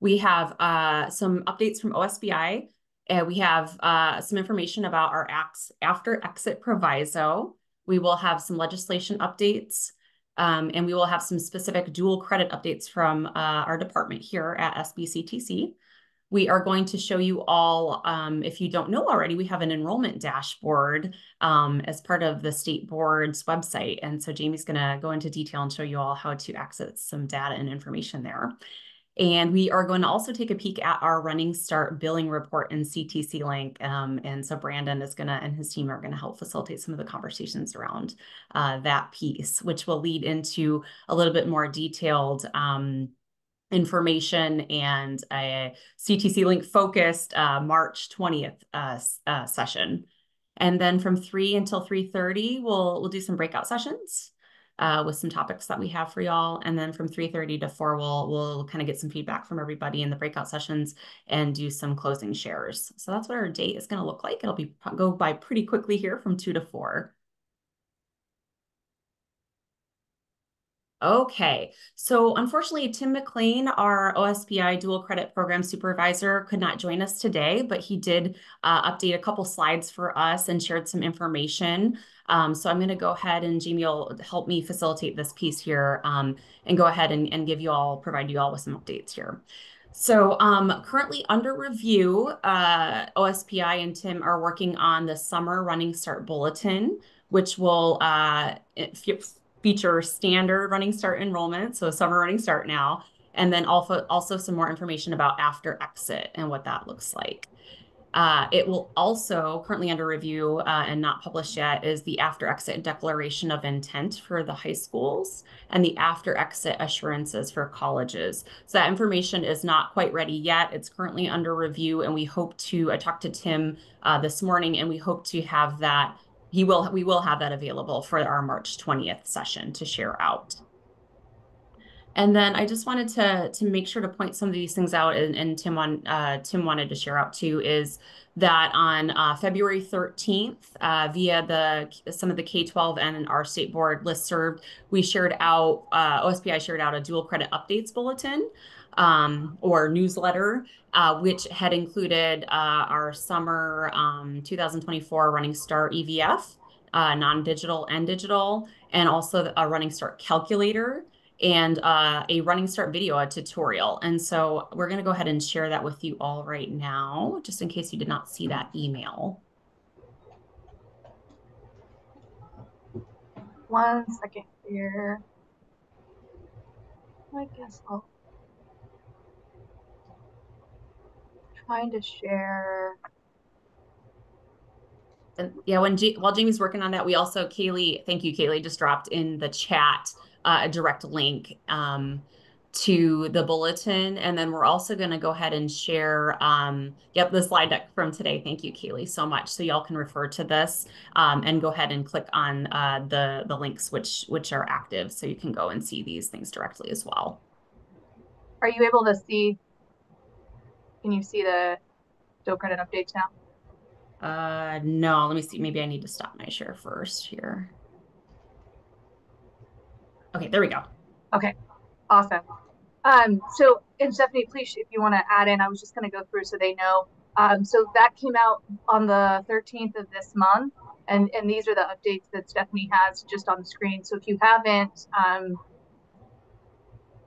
we have uh, some updates from OSPI. Uh, we have uh, some information about our acts after exit proviso. We will have some legislation updates, um, and we will have some specific dual credit updates from uh, our department here at SBCTC. We are going to show you all, um, if you don't know already, we have an enrollment dashboard um, as part of the state board's website. And so Jamie's gonna go into detail and show you all how to access some data and information there. And we are going to also take a peek at our running start billing report in CTC link. Um, and so Brandon is going to and his team are going to help facilitate some of the conversations around uh, that piece, which will lead into a little bit more detailed um, information and a CTC link focused uh, March 20th uh, uh, session. And then from 3 until 3.30, we'll, we'll do some breakout sessions uh, with some topics that we have for y'all. And then from 3.30 to 4, we'll, we'll kind of get some feedback from everybody in the breakout sessions and do some closing shares. So that's what our date is going to look like. It'll be go by pretty quickly here from 2 to 4. Okay, so unfortunately, Tim McLean, our OSPI dual credit program supervisor, could not join us today, but he did uh, update a couple slides for us and shared some information. Um, so I'm going to go ahead and Jamie will help me facilitate this piece here um, and go ahead and, and give you all, provide you all with some updates here. So um, currently under review, uh, OSPI and Tim are working on the summer running start bulletin, which will uh, feature standard running start enrollment, so summer running start now, and then also, also some more information about after exit and what that looks like. Uh, it will also, currently under review uh, and not published yet, is the after exit declaration of intent for the high schools and the after exit assurances for colleges. So that information is not quite ready yet. It's currently under review, and we hope to, I talked to Tim uh, this morning, and we hope to have that he will we will have that available for our March 20th session to share out. And then I just wanted to to make sure to point some of these things out, and, and Tim on uh, Tim wanted to share out too is that on uh, February 13th, uh, via the some of the K-12 and our state board list served, we shared out uh, OSPI shared out a dual credit updates bulletin um, or newsletter, uh, which had included uh, our summer um, 2024 Running Start EVF, uh, non-digital and digital, and also a Running Start calculator and uh, a Running Start video, a tutorial. And so we're going to go ahead and share that with you all right now, just in case you did not see that email. One second here. I guess I'll trying to share. And yeah, when G while Jamie's working on that, we also Kaylee, thank you, Kaylee, just dropped in the chat uh, a direct link um, to the bulletin, and then we're also going to go ahead and share. Um, yep, the slide deck from today. Thank you, Kaylee, so much. So y'all can refer to this um, and go ahead and click on uh, the the links which which are active, so you can go and see these things directly as well. Are you able to see can you see the dual credit updates now? Uh, no, let me see. Maybe I need to stop my share first here. Okay, there we go. Okay, awesome. Um, so, and Stephanie, please, if you want to add in, I was just going to go through so they know. Um, so that came out on the 13th of this month, and and these are the updates that Stephanie has just on the screen. So if you haven't, um,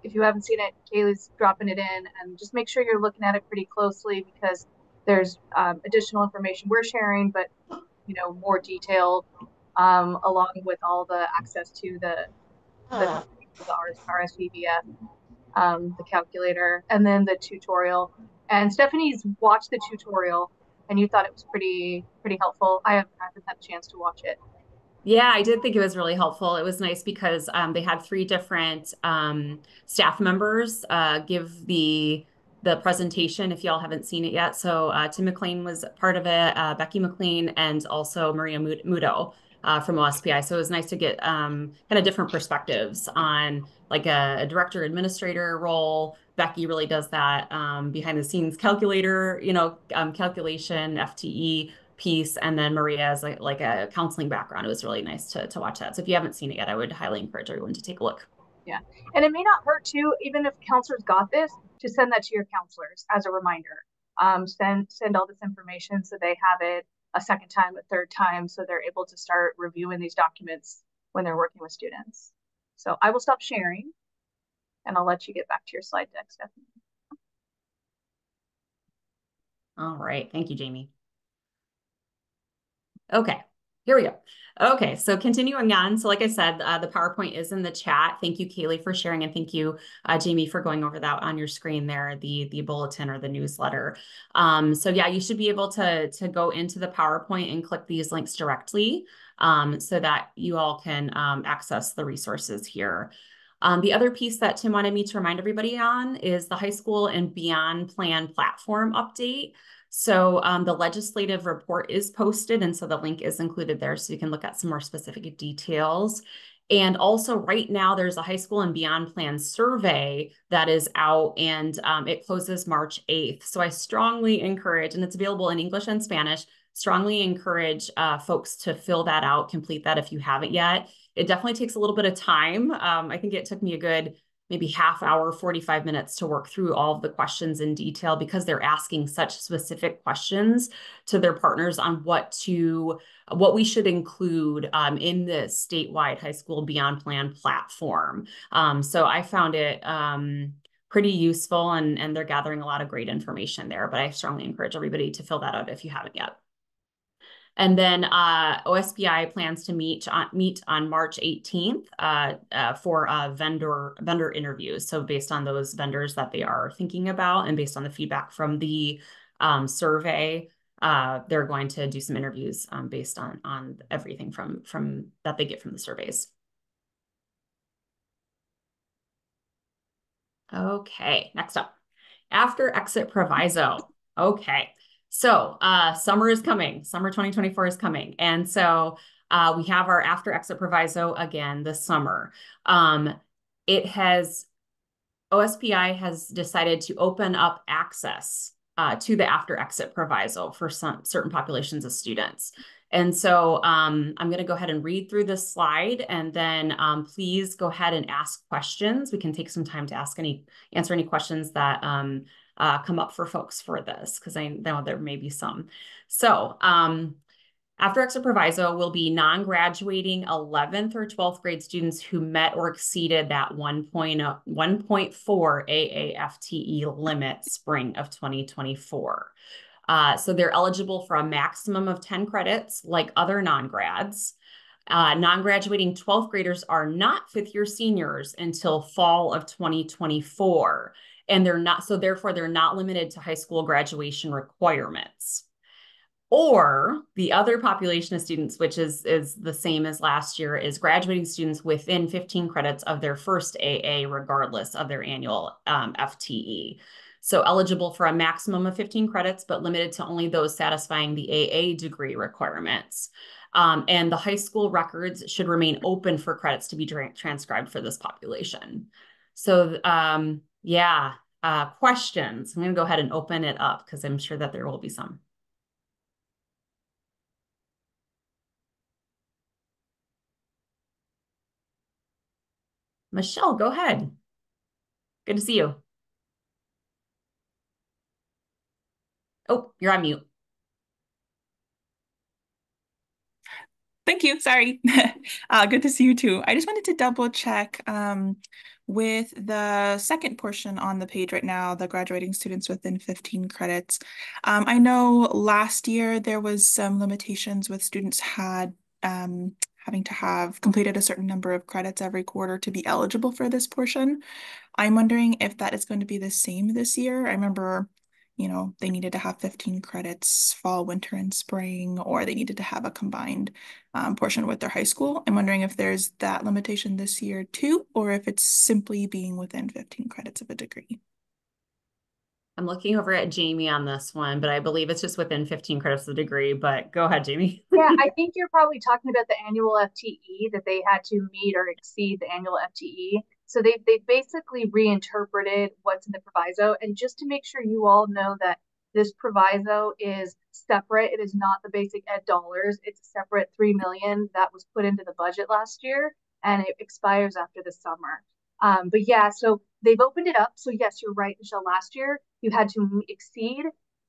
if you haven't seen it, Kaylee's dropping it in, and just make sure you're looking at it pretty closely because there's um, additional information we're sharing, but you know more detailed, um, along with all the access to the the, the RSVVF, um, the calculator, and then the tutorial. And Stephanie's watched the tutorial, and you thought it was pretty pretty helpful. I haven't, I haven't had a chance to watch it. Yeah, I did think it was really helpful. It was nice because um, they had three different um, staff members uh, give the the presentation if y'all haven't seen it yet. So uh, Tim McLean was part of it, uh, Becky McLean, and also Maria Mudo uh, from OSPI. So it was nice to get um, kind of different perspectives on like a, a, director administrator role. Becky really does that um, behind the scenes calculator, you know, um, calculation, FTE piece and then Maria has like, like a counseling background. It was really nice to, to watch that. So if you haven't seen it yet, I would highly encourage everyone to take a look. Yeah. And it may not hurt too, even if counselors got this, to send that to your counselors as a reminder. Um, send send all this information so they have it a second time, a third time, so they're able to start reviewing these documents when they're working with students. So I will stop sharing and I'll let you get back to your slide deck, Stephanie. All right. Thank you, Jamie. Okay. Here we go. Okay, so continuing on. So like I said, uh, the PowerPoint is in the chat. Thank you, Kaylee, for sharing. And thank you, uh, Jamie, for going over that on your screen there, the, the bulletin or the newsletter. Um, so yeah, you should be able to, to go into the PowerPoint and click these links directly um, so that you all can um, access the resources here. Um, the other piece that Tim wanted me to remind everybody on is the high school and beyond plan platform update. So um, the legislative report is posted, and so the link is included there so you can look at some more specific details. And also right now there's a high school and beyond plan survey that is out and um, it closes March 8th. So I strongly encourage, and it's available in English and Spanish, strongly encourage uh, folks to fill that out, complete that if you haven't yet. It definitely takes a little bit of time. Um, I think it took me a good maybe half hour, 45 minutes to work through all of the questions in detail because they're asking such specific questions to their partners on what to what we should include um, in the statewide high school beyond plan platform. Um, so I found it um, pretty useful and, and they're gathering a lot of great information there, but I strongly encourage everybody to fill that out if you haven't yet. And then uh, OSPI plans to meet on, meet on March 18th uh, uh, for vendor vendor interviews. So based on those vendors that they are thinking about and based on the feedback from the um, survey, uh, they're going to do some interviews um, based on on everything from from that they get from the surveys. Okay, next up, after exit proviso. Okay. So uh, summer is coming. Summer 2024 is coming. And so uh, we have our after exit proviso again this summer. Um, it has, OSPI has decided to open up access uh, to the after exit proviso for some certain populations of students. And so um, I'm going to go ahead and read through this slide and then um, please go ahead and ask questions. We can take some time to ask any, answer any questions that um, uh, come up for folks for this because I know there may be some. So um, after exit proviso will be non-graduating 11th or 12th grade students who met or exceeded that 1.4 AAFTE limit spring of 2024. Uh, so they're eligible for a maximum of 10 credits like other non-grads. Uh, non-graduating 12th graders are not fifth year seniors until fall of 2024 and they're not so therefore they're not limited to high school graduation requirements. Or the other population of students which is is the same as last year is graduating students within 15 credits of their first aa regardless of their annual um, fte so eligible for a maximum of 15 credits but limited to only those satisfying the aa degree requirements. Um, and the high school records should remain open for credits to be tra transcribed for this population. So um, yeah. Uh, questions. I'm going to go ahead and open it up because I'm sure that there will be some. Michelle, go ahead. Good to see you. Oh, you're on mute. Thank you. Sorry. uh, good to see you too. I just wanted to double check. Um, with the second portion on the page right now, the graduating students within 15 credits. Um, I know last year there was some limitations with students had um, having to have completed a certain number of credits every quarter to be eligible for this portion. I'm wondering if that is going to be the same this year. I remember you know, they needed to have 15 credits fall, winter, and spring, or they needed to have a combined um, portion with their high school. I'm wondering if there's that limitation this year too, or if it's simply being within 15 credits of a degree. I'm looking over at Jamie on this one, but I believe it's just within 15 credits of the degree. But go ahead, Jamie. yeah, I think you're probably talking about the annual FTE that they had to meet or exceed the annual FTE. So they they basically reinterpreted what's in the proviso, and just to make sure you all know that this proviso is separate. It is not the basic ed dollars. It's a separate three million that was put into the budget last year, and it expires after the summer. Um, but yeah, so they've opened it up. So yes, you're right, Michelle. Last year you had to exceed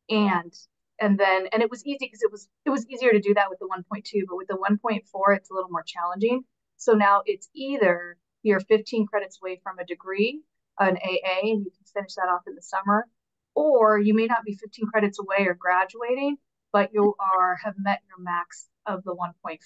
and and then and it was easy because it was it was easier to do that with the 1.2, but with the 1.4, it's a little more challenging. So now it's either you're 15 credits away from a degree, an AA, and you can finish that off in the summer, or you may not be 15 credits away or graduating, but you are have met your max of the 1.4.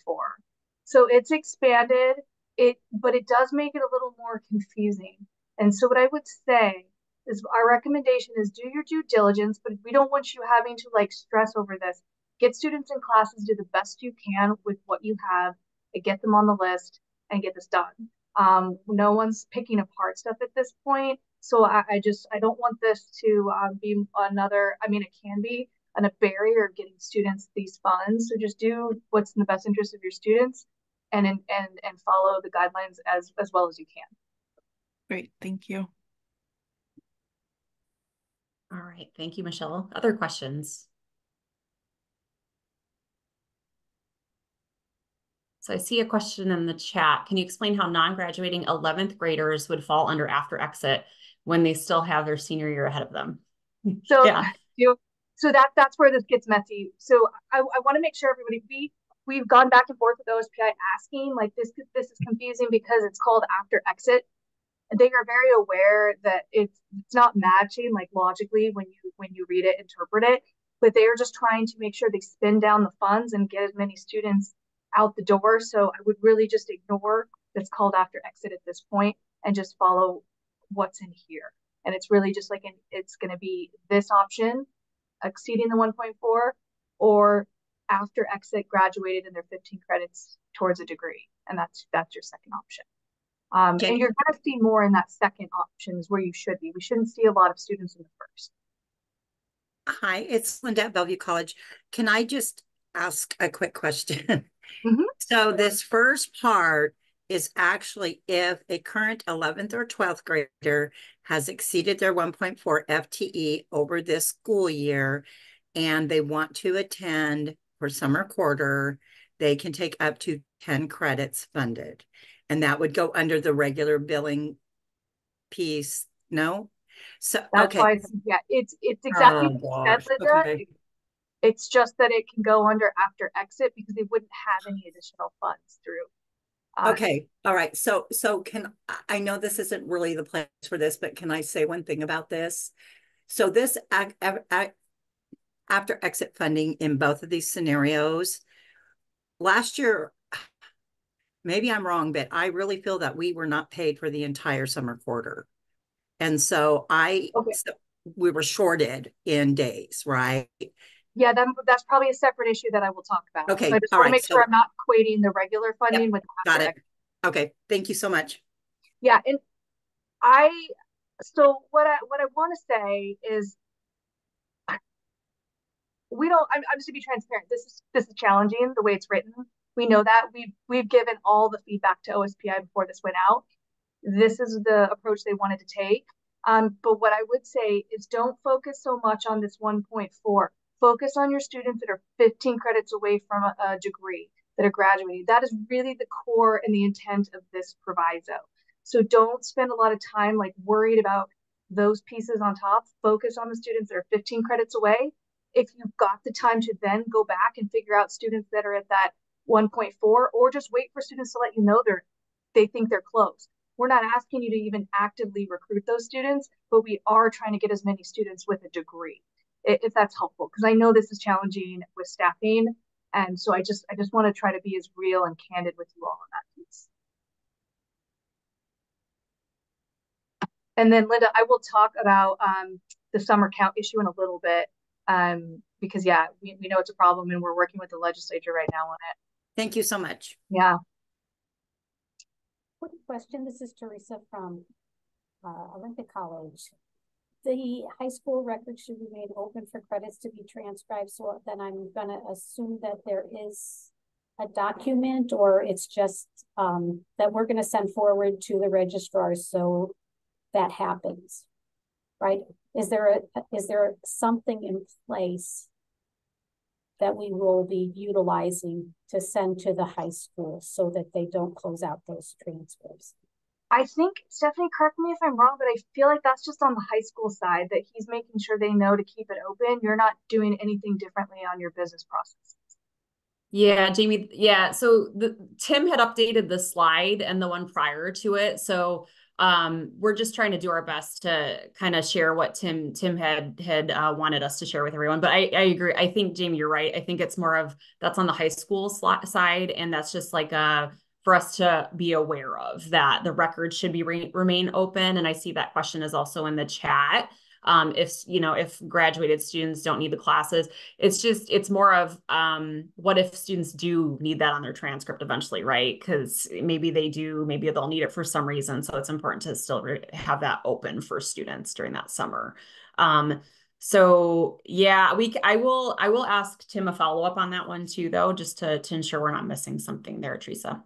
So it's expanded it but it does make it a little more confusing. And so what I would say is our recommendation is do your due diligence, but we don't want you having to like stress over this. Get students in classes, do the best you can with what you have, and get them on the list and get this done. Um, no one's picking apart stuff at this point. So I, I just I don't want this to um, be another. I mean, it can be an, a barrier of getting students these funds. So just do what's in the best interest of your students and and and follow the guidelines as as well as you can. Great, thank you. All right, thank you, Michelle. Other questions? So I see a question in the chat. Can you explain how non-graduating 11th graders would fall under after exit when they still have their senior year ahead of them? So yeah. You, so that that's where this gets messy. So I, I want to make sure everybody we we've gone back and forth with OSPI asking like this this is confusing because it's called after exit. And they are very aware that it's it's not matching like logically when you when you read it, interpret it, but they are just trying to make sure they spin down the funds and get as many students out the door. So I would really just ignore that's called after exit at this point and just follow what's in here. And it's really just like an, it's going to be this option exceeding the 1.4 or after exit graduated and their 15 credits towards a degree. And that's that's your second option. Um, okay. And you're going to see more in that second option is where you should be. We shouldn't see a lot of students in the first. Hi, it's Linda at Bellevue College. Can I just ask a quick question? Mm-hmm. So this first part is actually if a current 11th or 12th grader has exceeded their 1.4 FTE over this school year and they want to attend for summer quarter, they can take up to 10 credits funded. And that would go under the regular billing piece. No? So that's okay. why yeah, it's it's exactly oh, Linda. Okay. It's just that it can go under after exit because they wouldn't have any additional funds through. Uh, okay. All right. So so can I know this isn't really the place for this, but can I say one thing about this? So this after exit funding in both of these scenarios. Last year, maybe I'm wrong, but I really feel that we were not paid for the entire summer quarter. And so I, okay. so we were shorted in days, right? Yeah, that, that's probably a separate issue that I will talk about. Okay. So I just want right. to make so, sure I'm not equating the regular funding yep, with got it. Okay. Thank you so much. Yeah. And I, so what I, what I want to say is we don't I'm, I'm just to be transparent this is this is challenging the way it's written we know that we've we've given all the feedback to ospi before this went out this is the approach they wanted to take um, but what i would say is don't focus so much on this 1.4 focus on your students that are 15 credits away from a, degree that are graduating. That is really the core and the intent of this proviso. So don't spend a lot of time like worried about those pieces on top. Focus on the students that are 15 credits away. If you've got the time to then go back and figure out students that are at that 1.4 or just wait for students to let you know they're they think they're close. We're not asking you to even actively recruit those students but we are trying to get as many students with a degree if that's helpful because i know this is challenging with staffing and so i just i just want to try to be as real and candid with you all on that piece and then linda i will talk about um, the summer count issue in a little bit um, because yeah, we, we know it's a problem and we're working with the legislature right now on it. Thank you so much. Yeah. Quick question. This is Teresa from uh, Olympic College. The high school record should be made open for credits to be transcribed. So then I'm going to assume that there is a document or it's just um, that we're going to send forward to the registrar so that happens, right? Is there a is there something in place that we will be utilizing to send to the high school so that they don't close out those transfers? I think Stephanie, correct me if I'm wrong, but I feel like that's just on the high school side that he's making sure they know to keep it open. You're not doing anything differently on your business processes. Yeah, Jamie. Yeah. So the Tim had updated the slide and the one prior to it. So um, we're just trying to do our best to kind of share what Tim Tim had had uh, wanted us to share with everyone. But I, I agree. I think Jamie, you're right. I think it's more of that's on the high school side, and that's just like a for us to be aware of that the record should be re remain open. And I see that question is also in the chat. Um, if you know if graduated students don't need the classes, it's just it's more of um, what if students do need that on their transcript eventually, right? Because maybe they do, maybe they'll need it for some reason. So it's important to still have that open for students during that summer. Um, so yeah, we I will I will ask Tim a follow up on that one too, though, just to to ensure we're not missing something there, Teresa.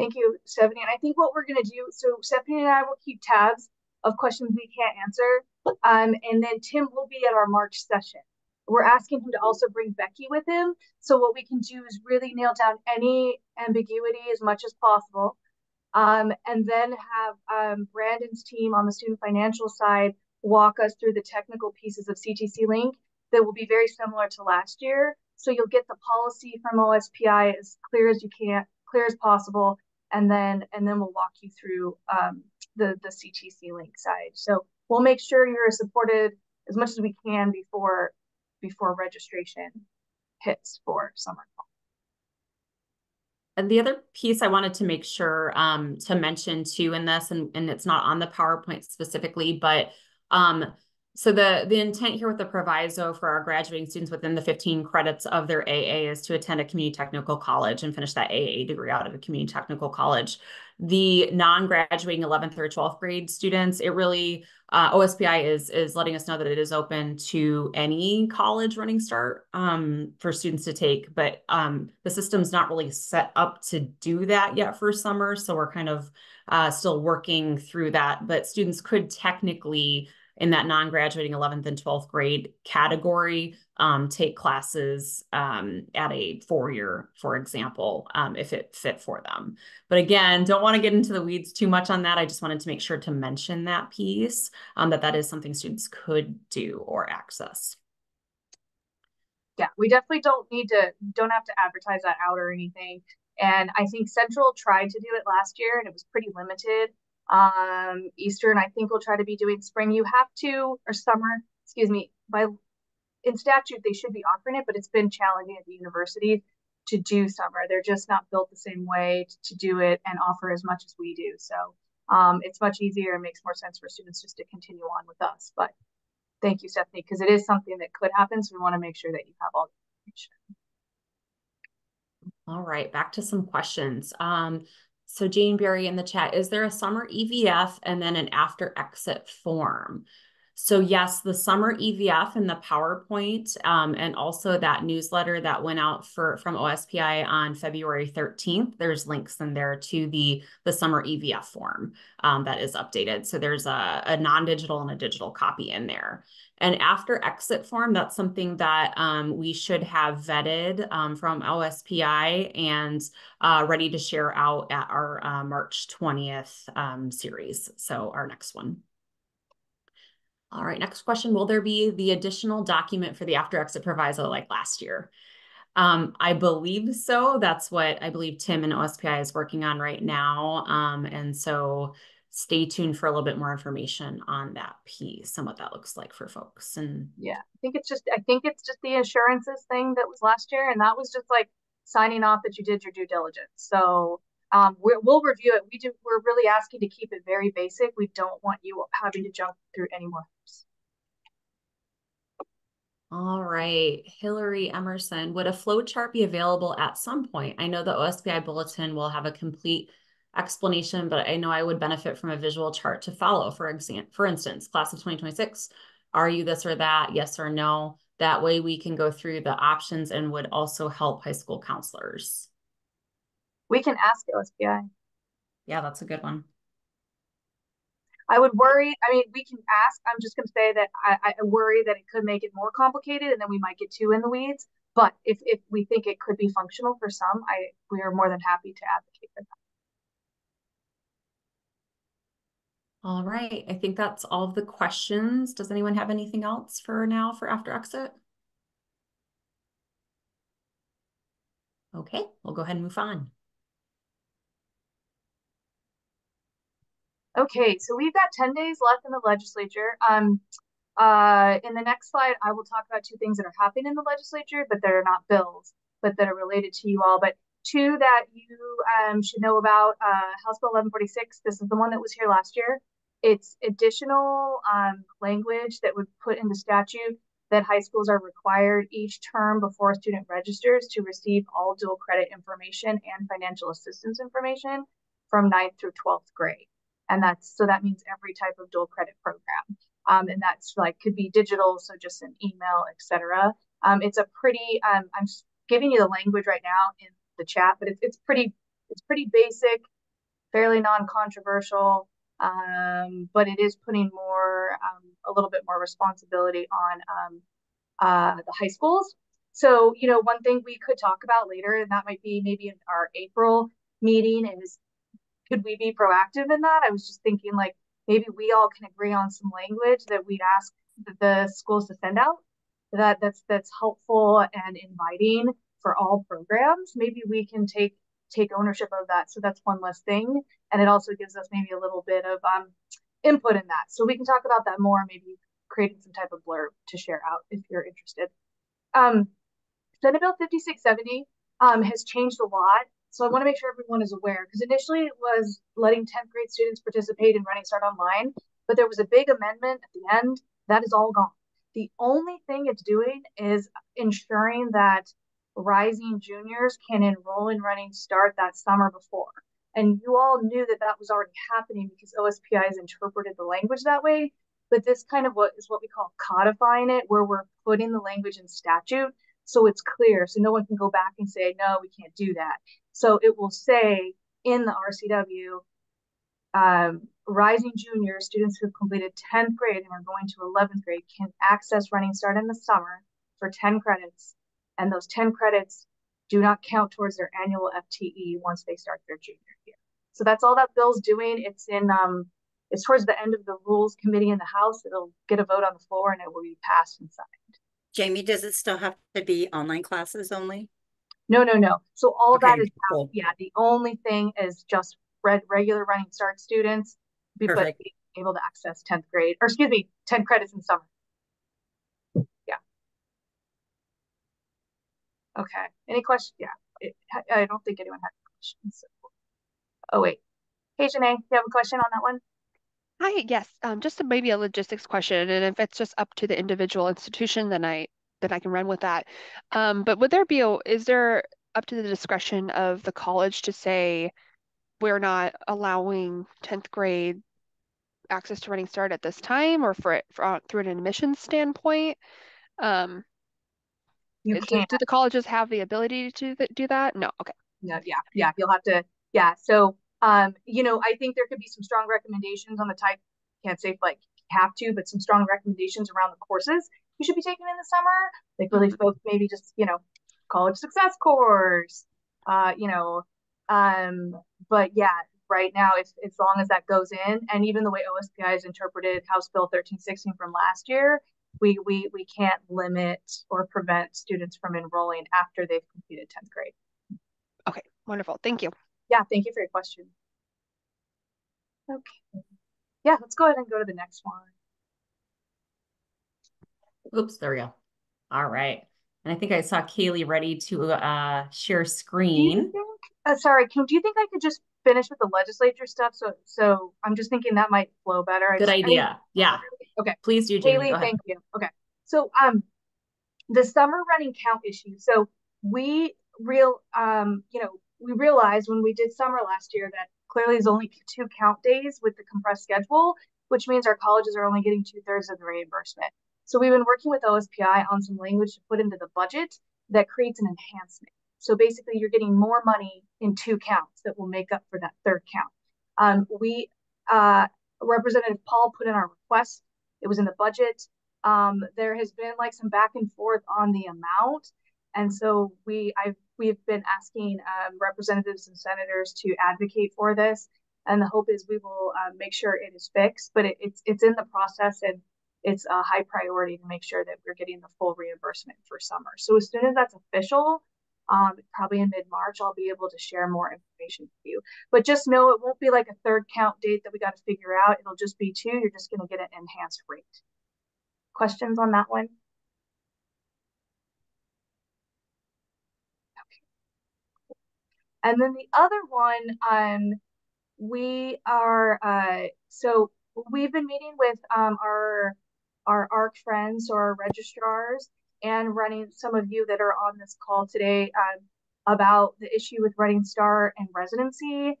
Thank you, Stephanie. And I think what we're going to do, so Stephanie and I will keep tabs of questions we can't answer. Um, and then Tim will be at our March session. We're asking him to also bring Becky with him. So what we can do is really nail down any ambiguity as much as possible. Um, and then have um, Brandon's team on the student financial side walk us through the technical pieces of CTC Link that will be very similar to last year. So you'll get the policy from OSPI as clear as you can, clear as possible, and then and then we'll walk you through um, the the CTC link side. So we'll make sure you're supported as much as we can before before registration hits for summer. And the other piece I wanted to make sure um, to mention too in this, and, and it's not on the PowerPoint specifically, but um, so the, the intent here with the proviso for our graduating students within the 15 credits of their AA is to attend a community technical college and finish that AA degree out of a community technical college. The non-graduating 11th or 12th grade students, it really, uh, OSPI is, is letting us know that it is open to any college running start um, for students to take, but um, the system's not really set up to do that yet for summer. So we're kind of uh, still working through that, but students could technically in that non-graduating 11th and 12th grade category um, take classes um, at a four-year, for example, um, if it fit for them. But again, don't want to get into the weeds too much on that. I just wanted to make sure to mention that piece, um, that that is something students could do or access. Yeah, we definitely don't need to, don't have to advertise that out or anything. And I think Central tried to do it last year and it was pretty limited. Um, Eastern, I think, will try to be doing spring. You have to, or summer, excuse me, by in statute, they should be offering it, but it's been challenging at the universities to do summer. They're just not built the same way to, do it and offer as much as we do. So um, it's much easier and makes more sense for students just to continue on with us. But thank you, Stephanie, because it is something that could happen. So we want to make sure that you have all the information. All right, back to some questions. Um, so Jane Berry in the chat, is there a summer EVF and then an after exit form? So yes, the summer EVF and the PowerPoint, um, and also that newsletter that went out for from OSPI on February 13th. There's links in there to the the summer EVF form um, that is updated. So there's a, a non-digital and a digital copy in there. And after exit form, that's something that um, we should have vetted um, from OSPI and uh, ready to share out at our uh, March 20th um, series. So our next one. All right, next question. Will there be the additional document for the after exit proviso like last year? Um, I believe so. That's what I believe Tim and OSPI is working on right now. Um, and so stay tuned for a little bit more information on that piece and what that looks like for folks. And yeah, I think it's just I think it's just the assurances thing that was last year, and that was just like signing off that you did your due diligence. So um, we will review it. We do. We're really asking to keep it very basic. We don't want you having to jump through any more. All right, Hillary Emerson, would a flow chart be available at some point? I know the OSPI bulletin will have a complete explanation, but I know I would benefit from a visual chart to follow. For example, for instance, class of 2026, are you this or that? Yes or no? That way we can go through the options and would also help high school counselors. We can ask OSPI. Yeah, that's a good one. I would worry. I mean, we can ask. I'm just going to say that I, I worry that it could make it more complicated, and then we might get too in the weeds. But if if we think it could be functional for some, I we are more than happy to advocate for that. All right, I think that's all of the questions. Does anyone have anything else for now for after exit? Okay, we'll go ahead and move on. Okay, so we've got 10 days left in the legislature. Um, uh, in the next slide, I will talk about two things that are happening in the legislature, but that are not bills, but that are related to you all. But two that you um, should know about, uh, House Bill 1146, this is the one that was here last year. It's additional um, language that would put into statute that high schools are required each term before a student registers to receive all dual credit information and financial assistance information from 9th through 12th grade. And that's so that means every type of dual credit program. Um, and that's like could be digital, so just an email, etc. Um, it's a pretty. Um, I'm giving you the language right now in the chat, but it's it's pretty it's pretty basic, fairly non-controversial. Um, but it is putting more um, a little bit more responsibility on um, uh, the high schools. So you know, one thing we could talk about later, and that might be maybe in our April meeting, is could we be proactive in that? I was just thinking like maybe we all can agree on some language that we'd ask the schools to send out that that's that's helpful and inviting for all programs. Maybe we can take take ownership of that. So that's one less thing, and it also gives us maybe a little bit of um, input in that. So we can talk about that more. Maybe creating some type of blurb to share out if you're interested. Um, Senate Bill 5670 um, has changed a lot so I want to make sure everyone is aware because initially it was letting 10th grade students participate in Running Start Online, but there was a big amendment at the end. That is all gone. The only thing it's doing is ensuring that rising juniors can enroll in Running Start that summer before. And you all knew that that was already happening because OSPI has interpreted the language that way. But this kind of what is what we call codifying it, where we're putting the language in statute so it's clear. So no one can go back and say, no, we can't do that. So it will say in the RCW, um, rising juniors, students who have completed 10th grade and are going to 11th grade can access Running Start in the summer for 10 credits. And those 10 credits do not count towards their annual FTE once they start their junior year. So that's all that bill's doing. It's in, um, it's towards the end of the rules committee in the House. It'll get a vote on the floor and it will be passed and signed. Jamie, does it still have to be online classes only? No, no, no. So all okay, that is cool. yeah. The only thing is just red regular running start students, be able to access 10th grade or excuse me, 10 credits in summer. Yeah. Okay. Any questions? Yeah. It, I don't think anyone had questions. So. Oh wait. Hey Janae, you have a question on that one? Hi, yes. Um, just a, maybe a logistics question, and if it's just up to the individual institution, then I then I can run with that. Um, but would there be a, is there up to the discretion of the college to say we're not allowing 10th grade access to running start at this time or for it for, uh, through an admissions standpoint? Um, do, do the colleges have the ability to do that? No. Okay. No, yeah, yeah. You'll have to, yeah. So, um, you know, I think there could be some strong recommendations on the type, can't say like have to, but some strong recommendations around the courses you should be taking in the summer. Like really mm-hmm. focus, maybe just, you know, college success course, uh, you know, um, but yeah, right now, if as long as that goes in, and even the way OSPI has interpreted House Bill 1316 from last year, we we we can't limit or prevent students from enrolling after they've completed 10th grade. Okay, wonderful. Thank you. Yeah, thank you for your question. Okay. Yeah, let's go ahead and go to the next one. Oops, there we go. All right. And I think I saw Kaylee ready to uh, share screen. Think, uh, sorry, Kim, do you think I could just finish with the legislature stuff? So so I'm just thinking that might flow better. Good just, idea. yeah. Okay. Please do, Jamie. Kaylee, thank you. Okay. So um the summer running count issue. So we real um, you know, we realized when we did summer last year that clearly there's only two count days with the compressed schedule, which means our colleges are only getting two thirds of the reimbursement. So we've been working with OSPI on some language to put into the budget that creates an enhancement. So basically, you're getting more money in two counts that will make up for that third count. Um, we, uh, Representative Paul put in our request. It was in the budget. Um, there has been like some back and forth on the amount, and so we, I've, we've been asking um, representatives and senators to advocate for this. and the hope is we will uh, make sure it is fixed. But it, it's it's in the process, and it's a high priority to make sure that we're getting the full reimbursement for summer. So as soon as that's official, um, probably in mid March, I'll be able to share more information with you. But just know it won't be like a third count date that we got to figure out. It'll just be two. You're just going to get an enhanced rate. Questions on that one? Okay. And then the other one, um, we are uh, so we've been meeting with um, our our ARC friends or our registrars and running some of you that are on this call today um, about the issue with Running Start and residency,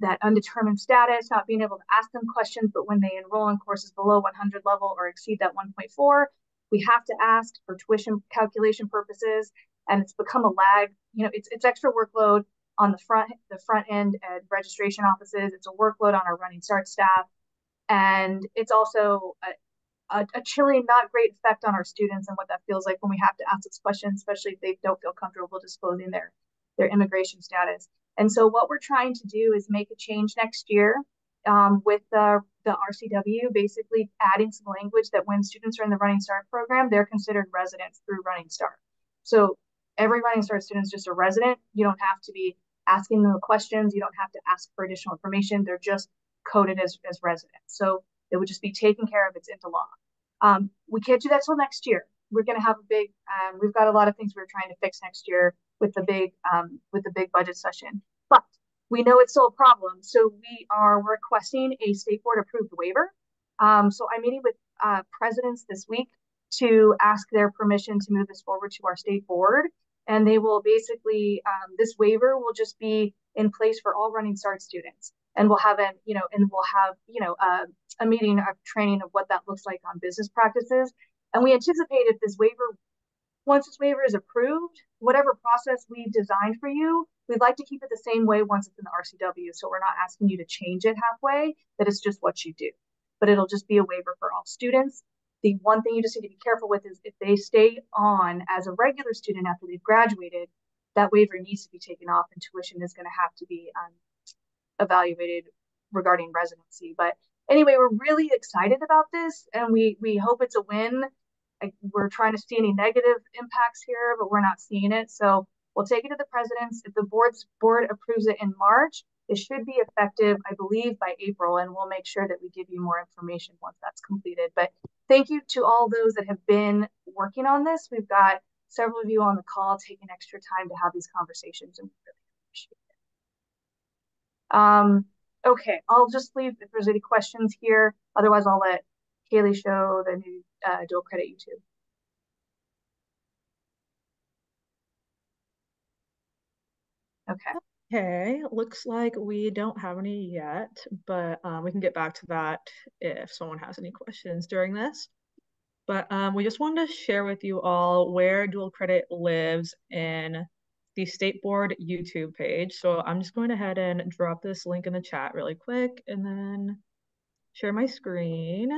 that undetermined status, not being able to ask them questions, but when they enroll in courses below 100 level or exceed that 1.4, we have to ask for tuition calculation purposes, and it's become a lag. You know, it's it's extra workload on the front the front end at registration offices. It's a workload on our running start staff, and it's also a, a, a chilling, not great effect on our students and what that feels like when we have to ask this questions, especially if they don't feel comfortable disclosing their their immigration status. And so what we're trying to do is make a change next year um, with the, the RCW, basically adding some language that when students are in the Running Start program, they're considered residents through Running Start. So every Running Start student is just a resident. You don't have to be asking them questions. You don't have to ask for additional information. They're just coded as, as residents. So it would just be taken care of. It's into law. Um, we can't do that till next year. We're going to have a big, um, we've got a lot of things we're trying to fix next year with the big, um, with the big budget session. But we know it's still a problem. So we are requesting a state board approved waiver. Um, so I'm meeting with uh, presidents this week to ask their permission to move this forward to our state board and they will basically um, this waiver will just be in place for all running start students and we'll have an you know and we'll have you know uh, a meeting of training of what that looks like on business practices. And we anticipate if this waiver once this waiver is approved whatever process we've designed for you we'd like to keep it the same way once it's in the rcw so we're not asking you to change it halfway. That it's just what you do. But it'll just be a waiver for all students. The one thing you just need to be careful with is if they stay on as a regular student after they've graduated, that waiver needs to be taken off and tuition is going to have to be um, evaluated regarding residency. But anyway, we're really excited about this and we, we hope it's a win. I, we're trying to see any negative impacts here, but we're not seeing it. So we'll take it to the presidents. If the board's board approves it in March, it should be effective, I believe, by April, and we'll make sure that we give you more information once that's completed. But thank you to all those that have been working on this. We've got several of you on the call taking extra time to have these conversations, and we really appreciate it. Um, okay, I'll just leave if there's any questions here. Otherwise, I'll let Kaylee show the new uh, dual credit YouTube. Okay. Okay, looks like we don't have any yet, but um, we can get back to that if someone has any questions during this. But um, we just wanted to share with you all where dual credit lives in the State Board YouTube page. So I'm just going ahead and drop this link in the chat really quick and then share my screen.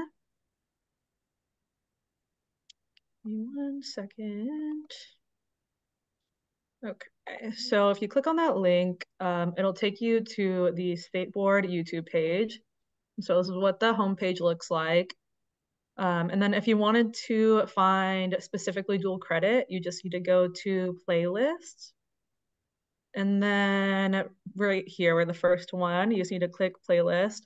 One second. Okay, so if you click on that link, um, it'll take you to the State Board YouTube page. So this is what the homepage looks like. Um, and then if you wanted to find specifically dual credit, you just need to go to playlists. And then right here, we're the first one, you just need to click playlist.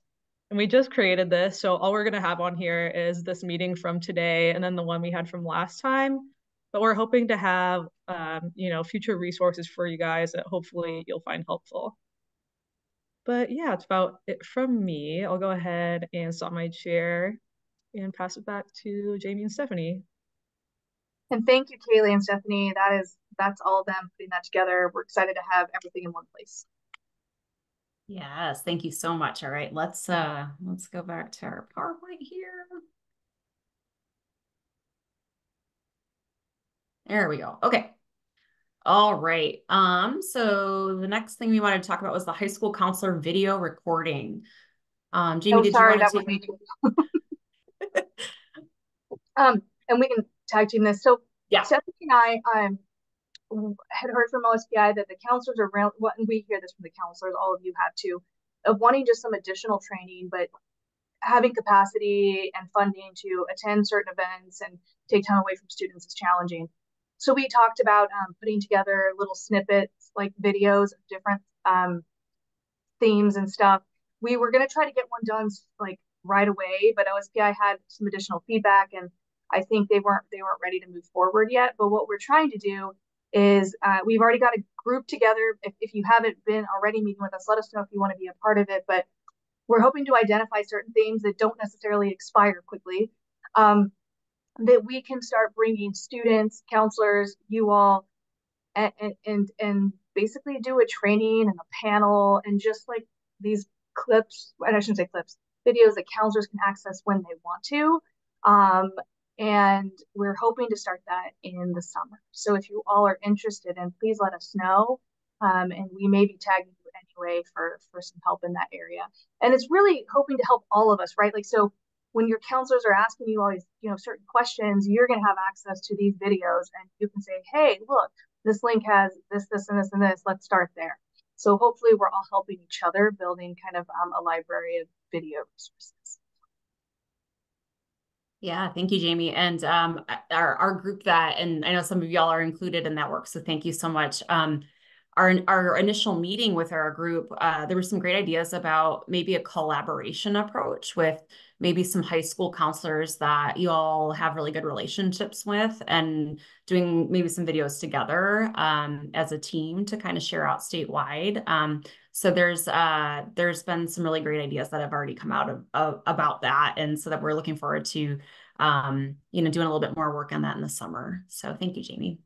And we just created this. So all we're gonna have on here is this meeting from today and then the one we had from last time. But we're hoping to have um, you know future resources for you guys that hopefully you'll find helpful. But yeah it's about it from me. I'll go ahead and stop my chair and pass it back to jamie and stephanie. And thank you kaylee and stephanie. That is that's all them putting that together we're excited to have everything in one place yes thank you so much all right let's uh let's go back to our powerpoint here There we go. Okay. All right. Um, so the next thing we wanted to talk about was the high school counselor video recording. Um, Jamie, oh, did sorry, you want to take... um, and we can tag team this. So yeah, Stephanie and I um had heard from OSPI that the counselors are. What well, we hear this from the counselors, all of you have too. of wanting just some additional training, but having capacity and funding to attend certain events and take time away from students is challenging. So we talked about um, putting together little snippets, like videos of different um, themes and stuff. We were going to try to get one done like right away, but OSPI had some additional feedback, and I think they weren't they weren't ready to move forward yet. But what we're trying to do is uh, we've already got a group together. If, if you haven't been already meeting with us, let us know if you want to be a part of it. But we're hoping to identify certain themes that don't necessarily expire quickly. Um, that we can start bringing students, counselors, you all, and, and and basically do a training and a panel and just like these clips, and I shouldn't say clips, videos that counselors can access when they want to. Um, and we're hoping to start that in the summer. So if you all are interested, and please let us know. Um, and we may be tagging you anyway for for some help in that area. And it's really hoping to help all of us, right? Like so when your counselors are asking you all these, you know, certain questions, you're going to have access to these videos and you can say, hey, look, this link has this, this, and this, and this. Let's start there. So hopefully we're all helping each other building kind of um, a library of video resources. Yeah, thank you, Jamie. And um, our, our group that, and I know some of y'all are included in that work, so thank you so much. Um, our, our initial meeting with our group, uh, there were some great ideas about maybe a collaboration approach with maybe some high school counselors that you all have really good relationships with and doing maybe some videos together um, as a team to kind of share out statewide. Um, so there's uh, there's been some really great ideas that have already come out of, of about that. And so that we're looking forward to, um, you know, doing a little bit more work on that in the summer. So thank you, Jamie.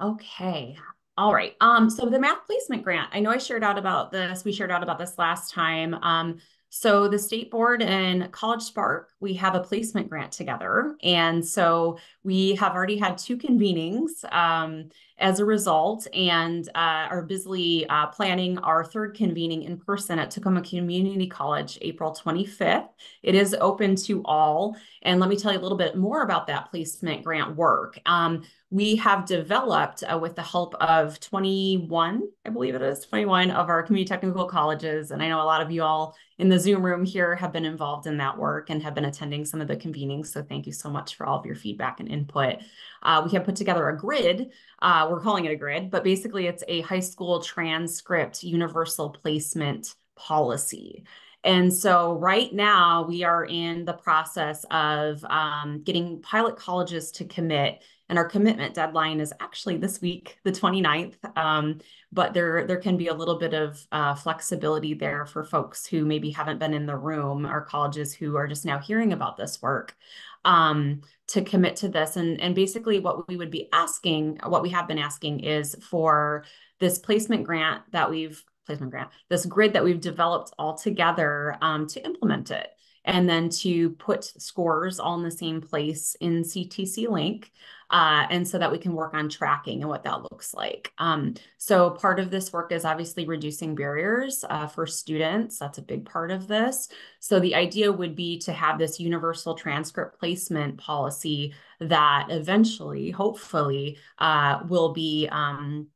Okay. All right. Um, so the math placement grant, I know I shared out about this. We shared out about this last time. Um, so the state board and College Spark, we have a placement grant together. And so we have already had two convenings um, as a result and uh, are busily uh, planning our third convening in person at Tacoma Community College, April 25th. It is open to all. And let me tell you a little bit more about that placement grant work. Um, we have developed uh, with the help of 21, I believe it is 21 of our community technical colleges. And I know a lot of you all in the Zoom room here have been involved in that work and have been attending some of the convenings. So thank you so much for all of your feedback and input. Uh, we have put together a grid. Uh, we're calling it a grid, but basically it's a high school transcript universal placement policy. And so right now we are in the process of um, getting pilot colleges to commit and our commitment deadline is actually this week, the 29th. Um, but there, there can be a little bit of uh, flexibility there for folks who maybe haven't been in the room or colleges who are just now hearing about this work um, to commit to this. And, and basically what we would be asking, what we have been asking is for this placement grant that we've placement grant, this grid that we've developed all together um, to implement it and then to put scores all in the same place in CTC Link uh, and so that we can work on tracking and what that looks like. Um, so part of this work is obviously reducing barriers uh, for students. That's a big part of this. So the idea would be to have this universal transcript placement policy that eventually, hopefully, uh, will be um,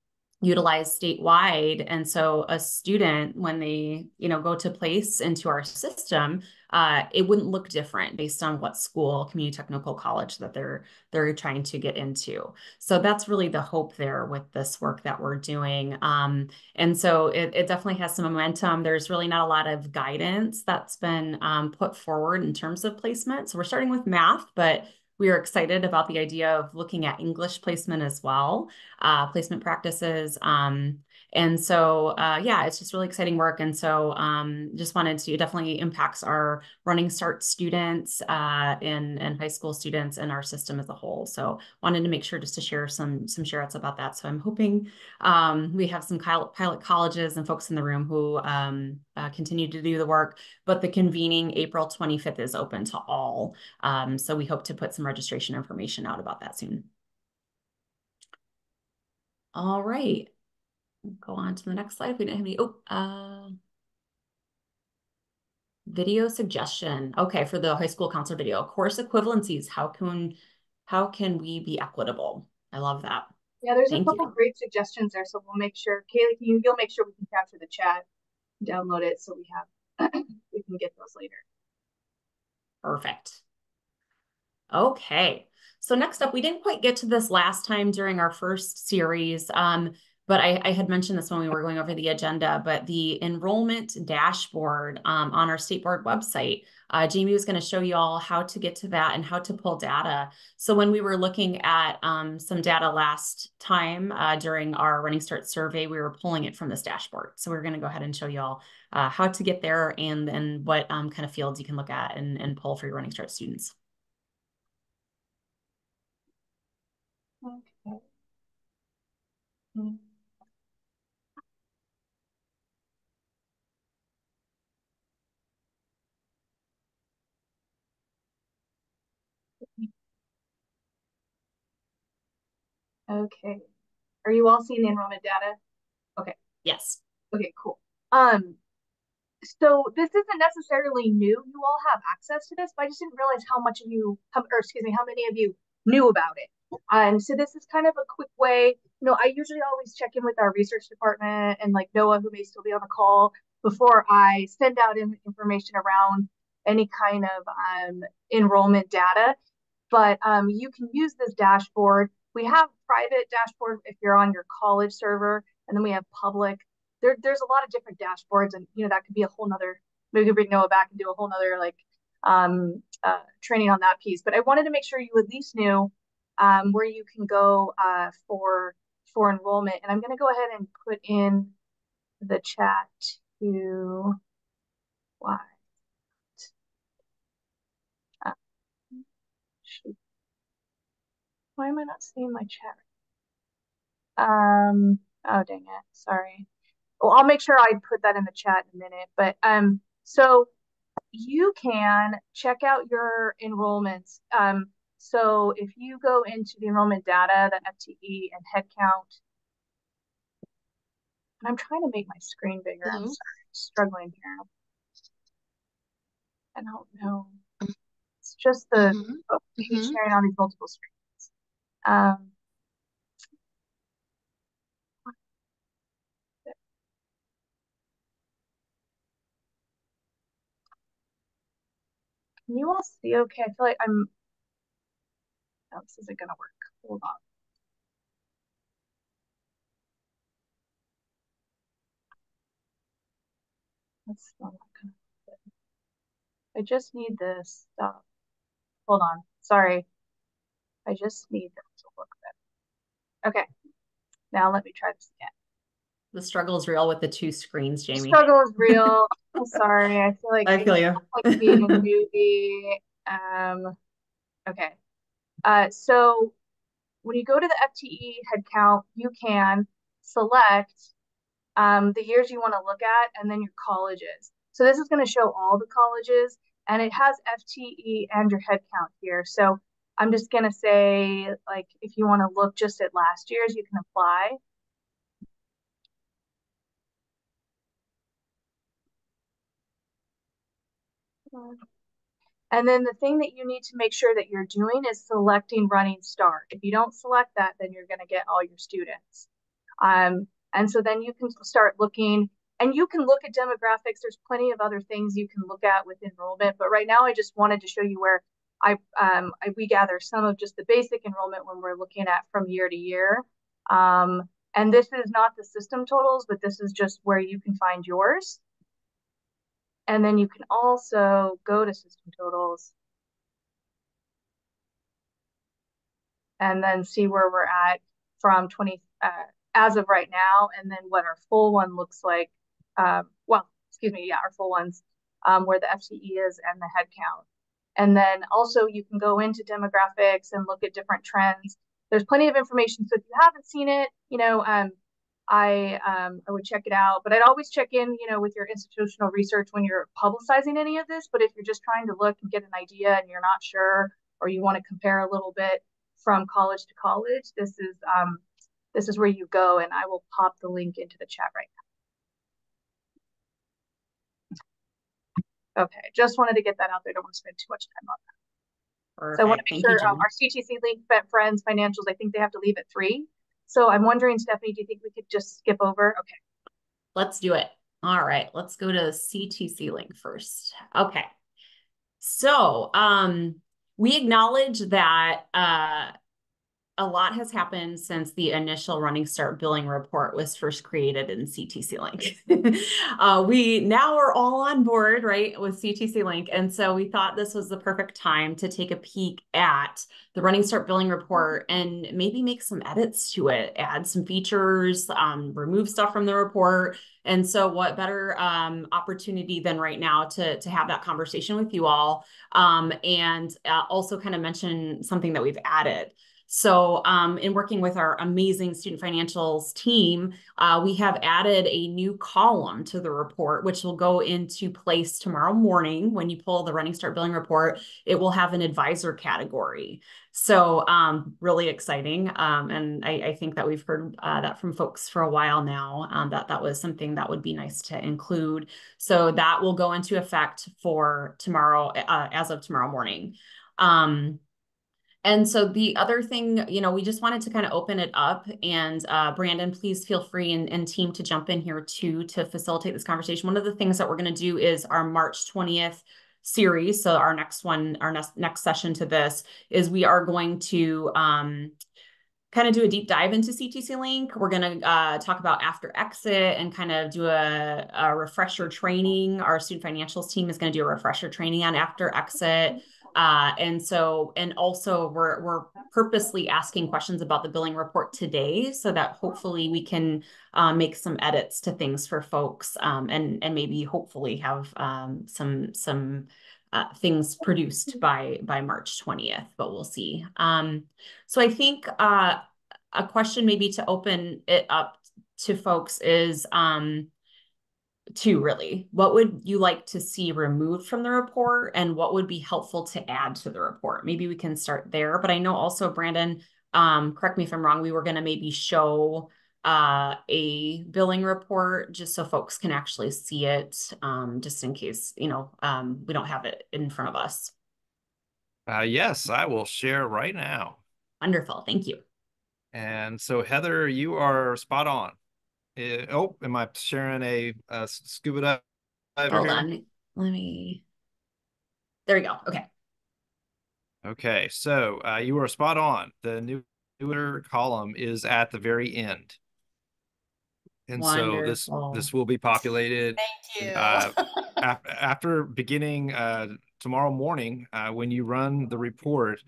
utilized statewide and so a student when they you know go to place into our system uh, it wouldn't look different based on what school community technical college that they're they're trying to get into. So that's really the hope there with this work that we're doing. Um, and so it, it definitely has some momentum. There's really not a lot of guidance that's been um, put forward in terms of placement. So we're starting with math but we are excited about the idea of looking at English placement as well, uh, placement practices. Um, and so, uh, yeah, it's just really exciting work. And so um, just wanted to definitely impacts our running start students uh, and, and high school students and our system as a whole. So wanted to make sure just to share some, some share outs about that. So I'm hoping um, we have some pilot colleges and folks in the room who um, uh, continue to do the work, but the convening April 25th is open to all. Um, so we hope to put some registration information out about that soon. All right go on to the next slide. If we didn't have any, oh, uh, video suggestion. Okay, for the high school counselor video, course equivalencies. How can how can we be equitable? I love that. Yeah, there's Thank a couple great suggestions there, so we'll make sure. Kaylee, you, you'll make sure we can capture the chat download it so we have we can get those later. Perfect. Okay. So next up, we didn't quite get to this last time during our first series, um, but I, I, had mentioned this when we were going over the agenda, but the enrollment dashboard um, on our state board website, uh, Jamie was going to show you all how to get to that and how to pull data. So when we were looking at um, some data last time uh, during our Running Start survey, we were pulling it from this dashboard. So we're going to go ahead and show you all uh, how to get there and, and what um, kind of fields you can look at and, and pull for your Running Start students. Okay. Mm. Okay. Are you all seeing the enrollment data? Okay. Yes. Okay, cool. Um, so this isn't necessarily new. You all have access to this, but I just didn't realize how much of you, or excuse me, how many of you knew about it. Um, so this is kind of a quick way. You know, I usually always check in with our research department and like Noah, who may still be on the call, before I send out information around any kind of um, enrollment data. But um, you can use this dashboard. We have private dashboard if you're on your college server, and then we have public. There, there's a lot of different dashboards, and you know that could be a whole nother. Maybe bring Noah back and do a whole nother like um, uh, training on that piece. But I wanted to make sure you at least knew um, where you can go uh, for for enrollment. And I'm going to go ahead and put in the chat to why. Uh, why am I not seeing my chat? Um. Oh dang it! Sorry. Well, I'll make sure I put that in the chat in a minute. But um, so you can check out your enrollments. Um, so if you go into the enrollment data, the FTE and headcount, and I'm trying to make my screen bigger. I'm sorry, I'm struggling here. I don't know. It's just the mm -hmm. mm -hmm. sharing on these multiple screens. Um, Can you all see okay? I feel like I'm no, this isn't gonna work. Hold on. That's not gonna. I just need this stuff. Hold on. Sorry. I just need them to look better. Okay. Now let me try this again. The struggle is real with the two screens, Jamie. The struggle is real. I'm sorry. I feel like I feel you. Like being a newbie. Um, okay. Uh, so when you go to the FTE headcount, you can select um, the years you want to look at and then your colleges. So this is going to show all the colleges and it has FTE and your headcount here. So I'm just going to say, like, if you want to look just at last year's, you can apply. And then the thing that you need to make sure that you're doing is selecting Running Start. If you don't select that, then you're going to get all your students. Um, and so then you can start looking, and you can look at demographics. There's plenty of other things you can look at with enrollment. But right now, I just wanted to show you where I, um, I we gather some of just the basic enrollment when we're looking at from year to year. Um, and this is not the system totals, but this is just where you can find yours. And then you can also go to system totals and then see where we're at from 20 uh, as of right now, and then what our full one looks like. Um, well, excuse me, yeah, our full ones um, where the FTE is and the head count. And then also you can go into demographics and look at different trends. There's plenty of information. So if you haven't seen it, you know, um, I um, I would check it out. But I'd always check in, you know, with your institutional research when you're publicizing any of this. But if you're just trying to look and get an idea and you're not sure, or you want to compare a little bit from college to college, this is um, this is where you go, and I will pop the link into the chat right now. Okay, just wanted to get that out there. Don't want to spend too much time on that. Perfect. So I want to make Thank sure um, our CTC link, Friends, financials, I think they have to leave at three. So I'm wondering, Stephanie, do you think we could just skip over? Okay. Let's do it. All right, let's go to CTC link first. Okay. So um, we acknowledge that uh, a lot has happened since the initial Running Start billing report was first created in CTC Link. uh, we now are all on board, right, with CTC Link. And so we thought this was the perfect time to take a peek at the Running Start billing report and maybe make some edits to it, add some features, um, remove stuff from the report. And so what better um, opportunity than right now to, to have that conversation with you all um, and uh, also kind of mention something that we've added. So um, in working with our amazing student financials team, uh, we have added a new column to the report, which will go into place tomorrow morning. When you pull the Running Start Billing report, it will have an advisor category. So um, really exciting. Um, and I, I, think that we've heard uh, that from folks for a while now, um, that that was something that would be nice to include. So that will go into effect for tomorrow, uh, as of tomorrow morning. Um, and so the other thing, you know, we just wanted to kind of open it up and uh, Brandon, please feel free and, and team to jump in here too to facilitate this conversation. One of the things that we're going to do is our March 20th series. So our next one, our next, next session to this is we are going to um, kind of do a deep dive into CTC Link. We're going to uh, talk about after exit and kind of do a, a refresher training. Our student financials team is going to do a refresher training on after exit. Uh, and so, and also we're, we're purposely asking questions about the billing report today so that hopefully we can uh, make some edits to things for folks um, and, and maybe hopefully have um, some, some uh, things produced by, by March 20th, but we'll see. Um, so I think uh, a question maybe to open it up to folks is, um, two really. What would you like to see removed from the report and what would be helpful to add to the report? Maybe we can start there but i know also brandon um, correct me if i'm wrong we were going to maybe show uh, a billing report just so folks can actually see it um, just in case you know um, we don't have it in front of us. Uh, yes i will share right now. Wonderful thank you. And so heather you are spot on uh, oh, am I sharing a, a scuba diver? Hold here? on. Let me. There we go. Okay. Okay. So uh, you were spot on. The new newer column is at the very end. And Wonderful. so this this will be populated. Thank you. uh, after, after beginning uh, tomorrow morning, uh, when you run the report,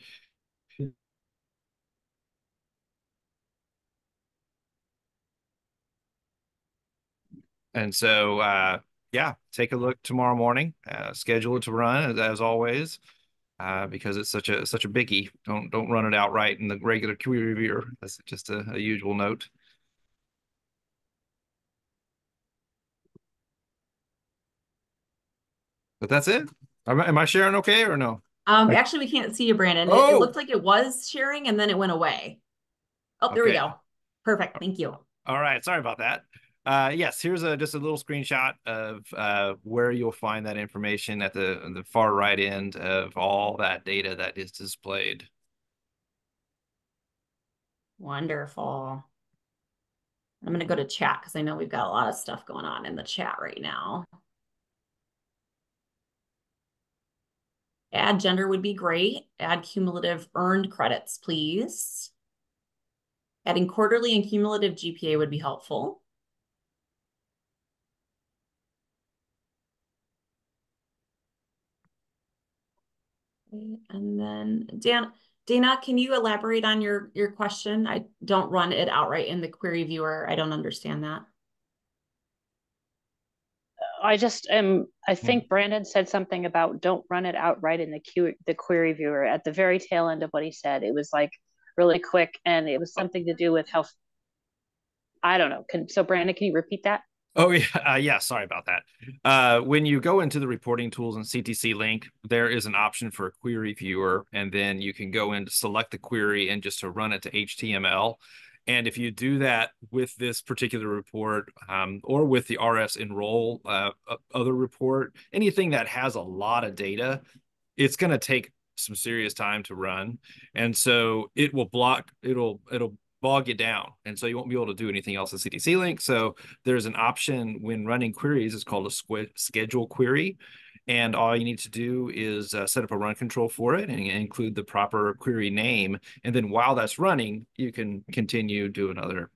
And so, uh, yeah, take a look tomorrow morning. Uh, schedule it to run as, as always, uh, because it's such a such a biggie. Don't don't run it outright in the regular query reviewer. That's just a, a usual note. But that's it. Am, am I sharing okay or no? Um, actually, we can't see you, Brandon. Oh. It, it oh! looked like it was sharing and then it went away. Oh, there okay. we go. Perfect. Thank you. All right. Sorry about that. Uh, yes, here's a just a little screenshot of uh, where you'll find that information at the the far right end of all that data that is displayed. Wonderful. I'm going to go to chat because I know we've got a lot of stuff going on in the chat right now. Add gender would be great. Add cumulative earned credits, please. Adding quarterly and cumulative GPA would be helpful. And then Dan, Dana, can you elaborate on your, your question? I don't run it outright in the query viewer. I don't understand that. I just am, I hmm. think Brandon said something about don't run it outright in the, Q, the query viewer at the very tail end of what he said. It was like really quick and it was something to do with how, I don't know. Can, so Brandon, can you repeat that? Oh yeah, uh, yeah. Sorry about that. Uh, when you go into the reporting tools in CTC Link, there is an option for a query viewer, and then you can go in to select the query and just to run it to HTML. And if you do that with this particular report um, or with the RS enroll uh, other report, anything that has a lot of data, it's going to take some serious time to run, and so it will block. It'll it'll bog you down. And so you won't be able to do anything else in CTC Link. So there's an option when running queries, it's called a schedule query. And all you need to do is uh, set up a run control for it and include the proper query name. And then while that's running, you can continue doing other,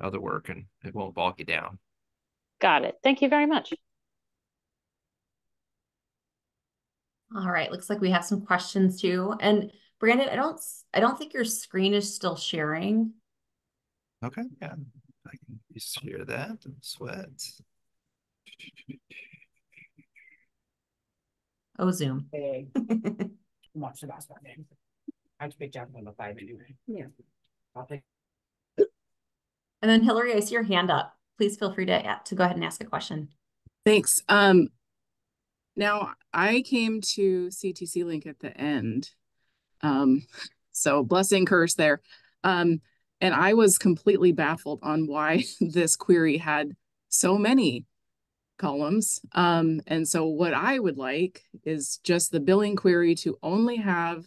other work and it won't bog you down. Got it. Thank you very much. All right, looks like we have some questions too. And Brandon, I don't I don't think your screen is still sharing. Okay, yeah. I can share that and sweat. Oh, Zoom. Hey, watch the basketball game. I have to pick up number five anyway. Yeah. I'll take and then Hillary, I see your hand up. Please feel free to, to go ahead and ask a question. Thanks. Um, now I came to CTC Link at the end. Um, so blessing curse there. Um, and I was completely baffled on why this query had so many columns. Um, and so what I would like is just the billing query to only have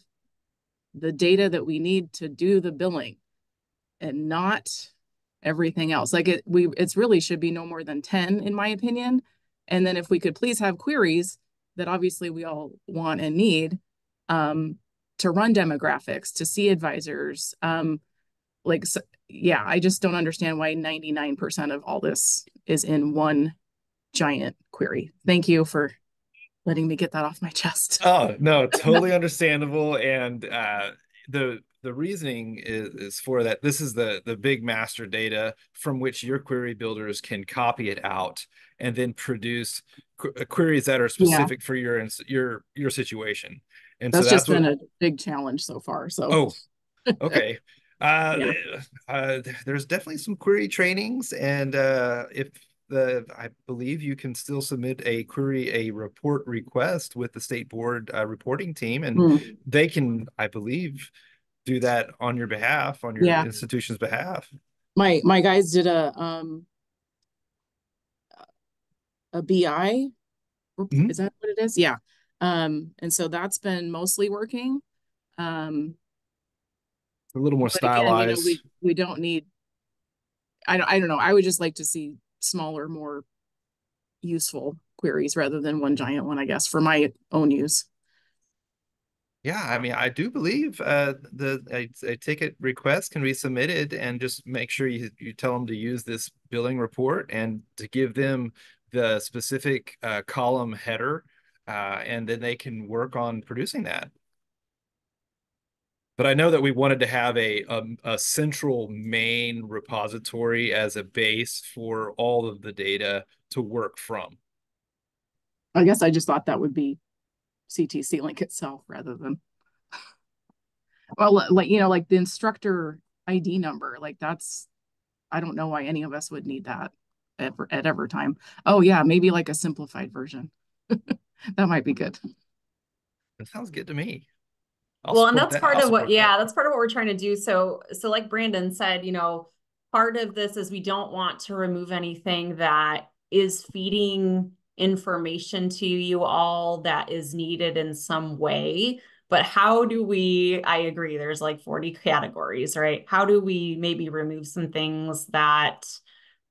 the data that we need to do the billing and not everything else. Like it, we, it's really should be no more than 10 in my opinion. And then if we could please have queries that obviously we all want and need um, to run demographics, to see advisors. Um, like, so, yeah, I just don't understand why 99% of all this is in one giant query. Thank you for letting me get that off my chest. Oh, no, totally understandable. And uh, the the reasoning is, is for that this is the the big master data from which your query builders can copy it out and then produce qu queries that are specific yeah. for your your your situation and that's, so that's just what, been a big challenge so far so oh okay uh, yeah. uh there's definitely some query trainings and uh if the I believe you can still submit a query a report request with the state board uh, reporting team and mm. they can I believe do that on your behalf, on your yeah. institution's behalf. My my guys did a um a BI. Mm-hmm. Is that what it is? Yeah. Um, and so that's been mostly working. Um, a little more stylized. Again, you know, we we don't need. I don't. I don't know. I would just like to see smaller, more useful queries rather than one giant one. I guess for my own use. Yeah, I mean, I do believe uh, the a, a, ticket request can be submitted, and just make sure you you tell them to use this billing report and to give them the specific uh, column header, uh, and then they can work on producing that. But I know that we wanted to have a, a a central main repository as a base for all of the data to work from. I guess I just thought that would be CTC link itself rather than well like you know like the instructor ID number like that's I don't know why any of us would need that ever at ever time. Oh yeah, maybe like a simplified version. that might be good. That sounds good to me. I'll well, and that's that. part I'll of what, yeah, that's part of what we're trying to do. So, so like Brandon said, you know, part of this is we don't want to remove anything that is feeding information to you all that is needed in some way but how do we i agree there's like 40 categories right how do we maybe remove some things that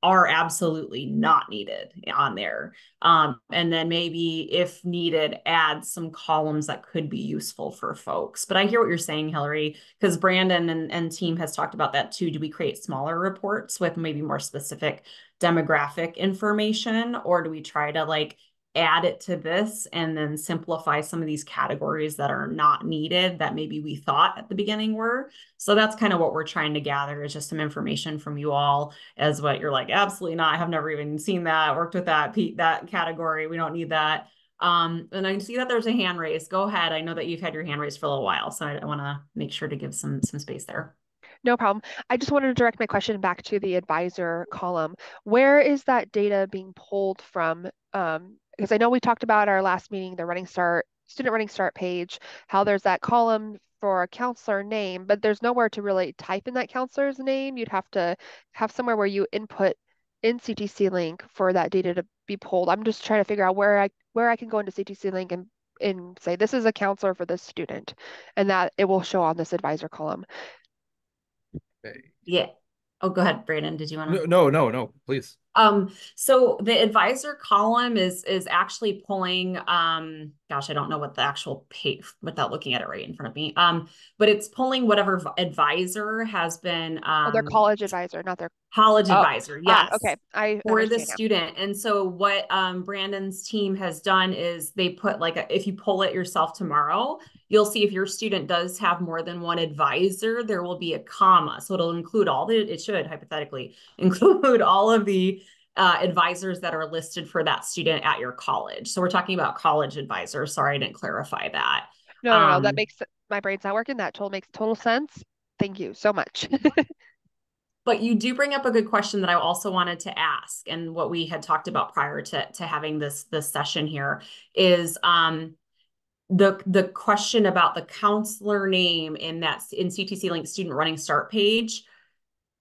are absolutely not needed on there. Um, and then maybe if needed, add some columns that could be useful for folks. But I hear what you're saying, Hillary, because Brandon and, and team has talked about that too. Do we create smaller reports with maybe more specific demographic information, or do we try to like add it to this and then simplify some of these categories that are not needed that maybe we thought at the beginning were. So that's kind of what we're trying to gather is just some information from you all as what you're like, absolutely not. I have never even seen that, worked with that, that category. We don't need that. Um, and I see that there's a hand raise. Go ahead. I know that you've had your hand raised for a little while, so I, I want to make sure to give some some space there. No problem. I just wanted to direct my question back to the advisor column. Where is that data being pulled from? Um, because I know we talked about our last meeting, the running start, student running start page, how there's that column for a counselor name, but there's nowhere to really type in that counselor's name. You'd have to have somewhere where you input in CTC link for that data to be pulled. I'm just trying to figure out where I where I can go into CTC link and and say this is a counselor for this student and that it will show on this advisor column. Yeah. Oh, go ahead, Brandon. Did you want to? No, no, no, please. Um, so the advisor column is is actually pulling um gosh, I don't know what the actual pay without looking at it right in front of me. Um, but it's pulling whatever advisor has been um oh, their college advisor, not their college oh. advisor. Yes. Ah, okay. I for the student. And so what um Brandon's team has done is they put like a, if you pull it yourself tomorrow, you'll see if your student does have more than one advisor, there will be a comma. So it'll include all the, it should hypothetically include all of the uh, advisors that are listed for that student at your college. So we're talking about college advisors. Sorry, I didn't clarify that. No, no, no that um, makes my brain's not working. That total makes total sense. Thank you so much. but you do bring up a good question that I also wanted to ask, and what we had talked about prior to to having this this session here is um the the question about the counselor name in that in CTC Link student running start page.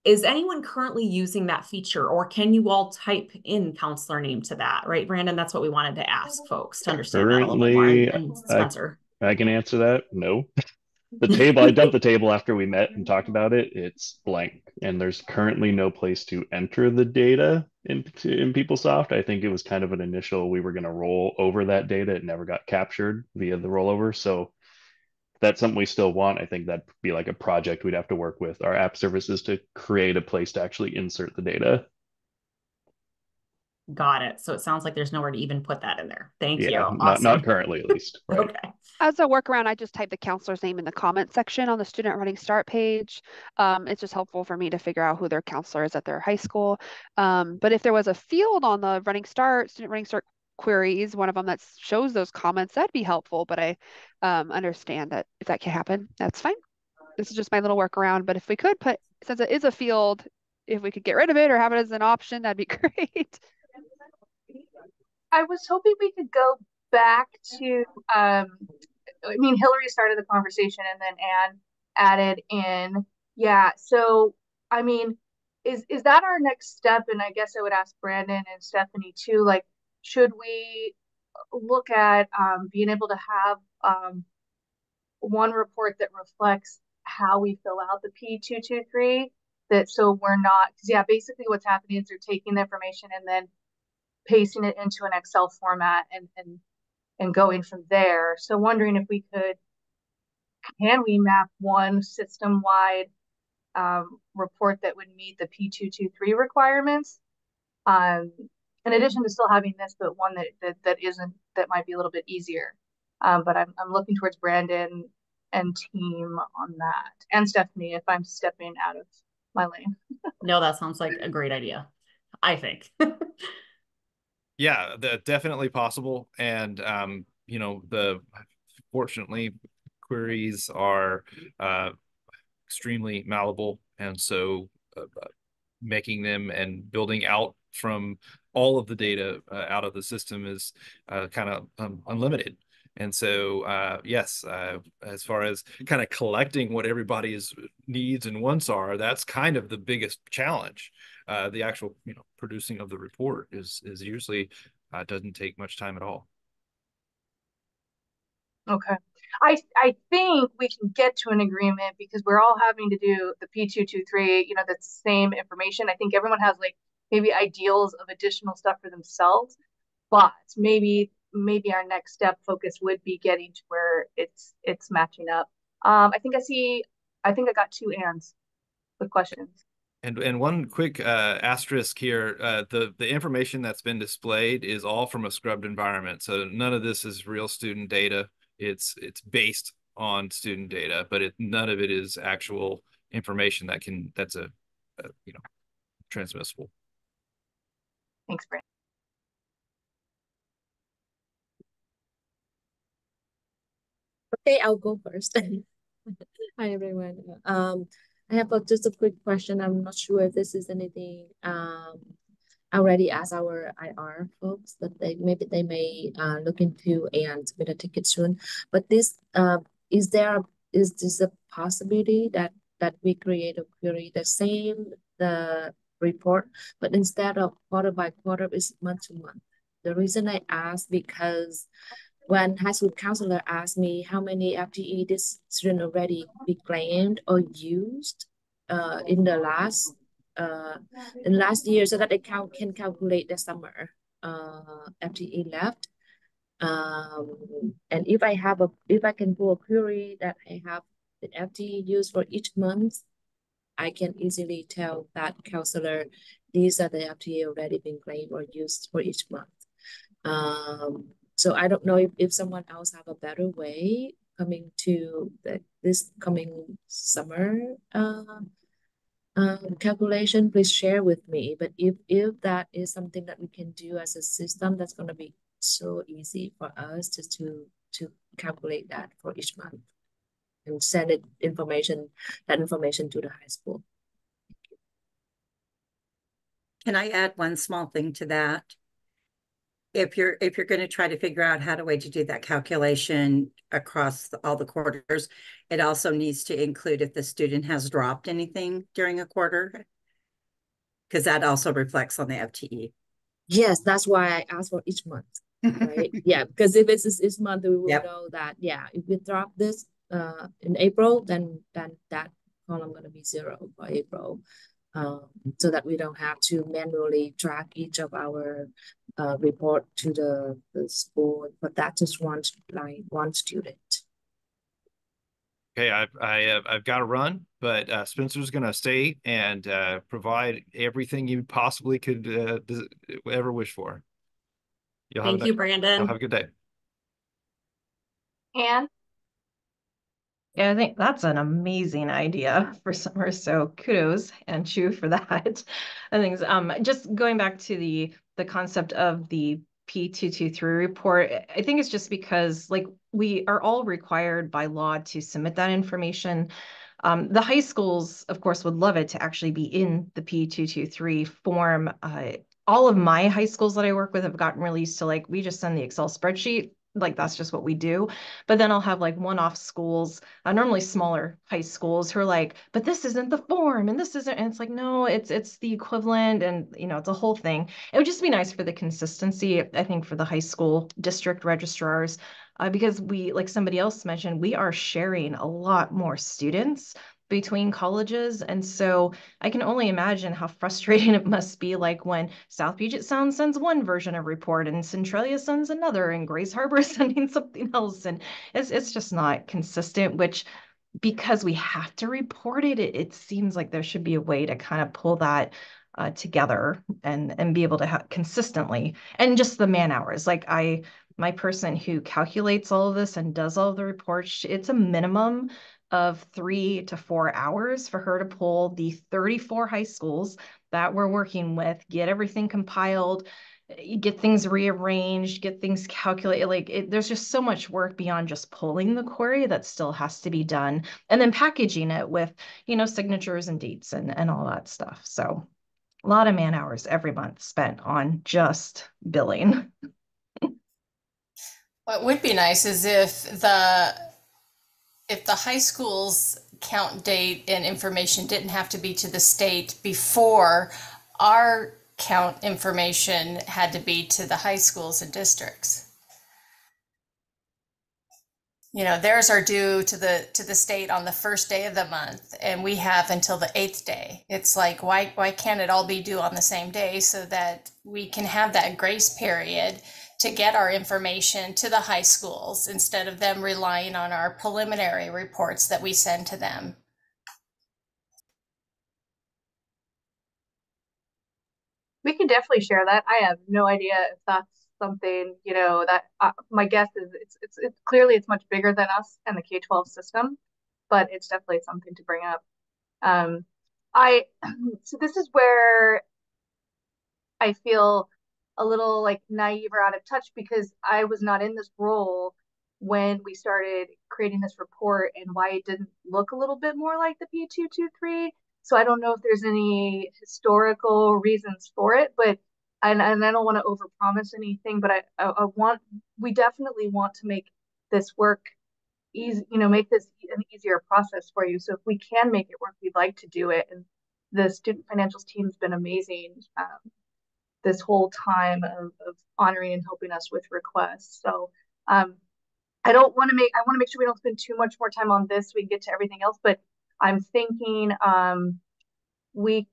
Is anyone currently using that feature or can you all type in counselor name to that? Right, Brandon, that's what we wanted to ask folks to understand currently, that a little bit more. Spencer. I, I can answer that. No. the table i dumped the table after we met and talked about it. It's blank and there's currently no place to enter the data in, in peoplesoft. I think it was kind of an initial we were going to roll over that data. It never got captured via the rollover. So that's something we still want i think that'd be like a project we'd have to work with our app services to create a place to actually insert the data Got it. So it sounds like there's nowhere to even put that in there. Thank yeah, you. Awesome. Not, not currently, at least. Right. okay. As a workaround, I just type the counselor's name in the comment section on the student running start page. Um, it's just helpful for me to figure out who their counselor is at their high school. Um, but if there was a field on the running start, student running start queries, one of them that shows those comments, that'd be helpful. But I um, understand that if that can happen, that's fine. This is just my little workaround. But if we could put, since it is a field, if we could get rid of it or have it as an option, that'd be great. I was hoping we could go back to um I mean Hillary started the conversation and then Anne added in. Yeah, so I mean, is is that our next step? And I guess I would ask Brandon and Stephanie too, like, should we look at um, being able to have um, one report that reflects how we fill out the P223 that so we're not because yeah basically what's happening is they're taking the information and then pasting it into an Excel format and and and going from there. So wondering if we could can we map one system wide um, report that would meet the P223 requirements? Um, in addition to still having this, but one that, that, that isn't, that might be a little bit easier. Um, but I'm, I'm looking towards Brandon and team on that and Stephanie if I'm stepping out of my lane. no, that sounds like a great idea. I think. yeah, that definitely possible. And um, you know, the fortunately queries are uh, extremely malleable, and so uh, uh, making them and building out from all of the data uh, out of the system is uh, kind of um, unlimited. And so, uh, yes, uh, as far as kind of collecting what everybody's needs and wants are, that's kind of the biggest challenge. Uh, the actual, you know, producing of the report is is usually uh, doesn't take much time at all. Okay. I I think we can get to an agreement because we're all having to do the P223, you know, that's the same information. I think everyone has like maybe ideals of additional stuff for themselves, but maybe maybe our next step focus would be getting to where it's it's matching up. Um, I think I see. I think I got two ands with questions. And and one quick uh, asterisk here: uh, the the information that's been displayed is all from a scrubbed environment, so none of this is real student data. It's it's based on student data, but it none of it is actual information that can that's a, a you know transmissible. Thanks, Brent. Okay, I'll go first. Hi, everyone. Um, I have a, just a quick question. I'm not sure if this is anything um, already asked our IR folks that they maybe they may uh, look into and submit a ticket soon. But this uh, is there is this a possibility that that we create a query the same the report, but instead of quarter by quarter is month to month. The reason I ask because when high school counselor asked me how many FTE this student already be claimed or used, uh, in the last uh, in last year so that they count, can calculate the summer uh, FTE left. Um, and if I have a, if I can pull a query that I have the FTE used for each month, I can easily tell that counselor, these are the FTE already been claimed or used for each month. Um, so I don't know if, if someone else have a better way coming to the, this coming summer uh, um, calculation, please share with me. But if, if that is something that we can do as a system, that's going to be so easy for us to, to, to calculate that for each month and send it information, that information to the high school. Can I add one small thing to that? If you're if you're going to try to figure out how to way to do that calculation across the, all the quarters it also needs to include if the student has dropped anything during a quarter. Because that also reflects on the fte yes that's why i asked for each month right? Yeah because if it's this month we will yep. know that yeah if we drop this uh in april then then that column going to be zero for april um, so that we don't have to manually track each of our uh, report to the, the school, but that's just one line, one student. Okay, I've I, have I've got to run, but uh, Spencer's going to stay and uh, provide everything you possibly could uh, ever wish for. You'll Thank you, Brandon. You'll have a good day. And yeah, I think that's an amazing idea for summer. So kudos and Chu for that. I think um just going back to the the concept of the P223 report, I think it's just because like we are all required by law to submit that information. Um, the high schools, of course, would love it to actually be in the P223 form. Uh, all of my high schools that I work with have gotten released to like, we just send the Excel spreadsheet like that's just what we do. But then i'll have like one-off schools uh, normally smaller high schools who are like but this isn't the form and this isn't and it's like no it's it's the equivalent and you know it's a whole thing. It would just be nice for the consistency i think for the high school district registrars uh, because we like somebody else mentioned we are sharing a lot more students between colleges. And so I can only imagine how frustrating it must be like when South Puget Sound sends one version of report and Centralia sends another and Grays Harbor is sending something else. And it's, it's just not consistent, which because we have to report it, it, it seems like there should be a way to kind of pull that uh, together and and be able to have consistently and just the man hours like i my person who calculates all of this and does all of the reports it's a minimum of three to four hours for her to pull the 34 high schools that we're working with, get everything compiled, eh, get things rearranged, get things calculated. Like it, there's just so much work beyond just pulling the query that still has to be done, and then packaging it with you know signatures and dates and and all that stuff. So a lot of man hours every month spent on just billing. what would be nice is if the if the high school's count date and information didn't have to be to the state before our count information had to be to the high schools and districts. You know, theirs are due to the to the state on the first day of the month, and we have until the eighth day. It's like why why can't it all be due on the same day so that we can have that grace period to get our information to the high schools instead of them relying on our preliminary reports that we send to them. We can definitely share that. I have no idea if that's something, you know, that uh, my guess is it's, it's, it's clearly it's much bigger than us and the K-12 system, but it's definitely something to bring up. Um, I, so this is where I feel a little like naive or out of touch because I was not in this role when we started creating this report and why it didn't look a little bit more like the P223. So I don't know if there's any historical reasons for it, but and, and I don't want to overpromise anything, but I, I, I want we definitely want to make this work easy, you know, make this an easier process for you. So if we can make it work, we'd like to do it. And the student financials team's been amazing. Um, this whole time of, of honoring and helping us with requests. So um, I don't want to make I want to make sure we don't spend too much more time on this. We can get to everything else, but I'm thinking um, we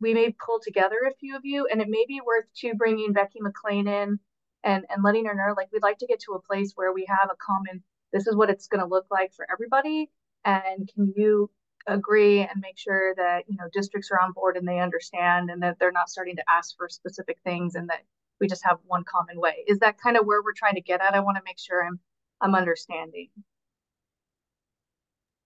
we may pull together a few of you, and it may be worth to bringing Becky McLean in and and letting her know like we'd like to get to a place where we have a common. This is what it's going to look like for everybody, and can you agree and make sure that you know districts are on board and they understand and that they're not starting to ask for specific things and that we just have one common way. Is that kind of where we're trying to get at? I want to make sure I'm I'm understanding.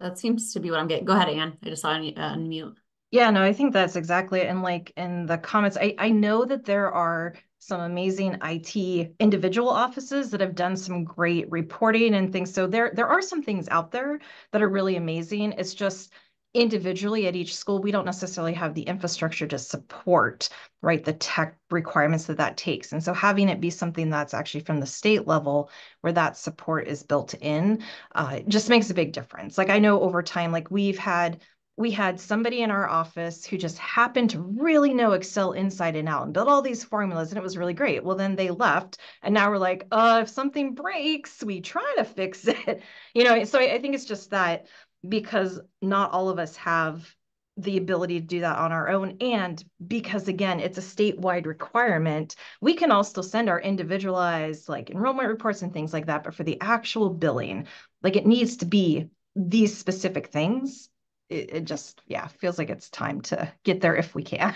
That seems to be what I'm getting. Go ahead, Anne. I just saw you uh, unmute. Yeah, no, I think that's exactly it. And like in the comments, I, I know that there are some amazing IT individual offices that have done some great reporting and things. So there there are some things out there that are really amazing. It's just individually at each school, we don't necessarily have the infrastructure to support, right, the tech requirements that that takes. And so having it be something that's actually from the state level where that support is built in uh, just makes a big difference. Like I know over time, like we've had we had somebody in our office who just happened to really know Excel inside and out and build all these formulas, and it was really great. Well, then they left, and now we're like, uh, if something breaks, we try to fix it. You know, so I, I think it's just that because not all of us have the ability to do that on our own. And because again, it's a statewide requirement, we can also send our individualized like enrollment reports and things like that. But for the actual billing, like it needs to be these specific things. It, it just, yeah, feels like it's time to get there if we can.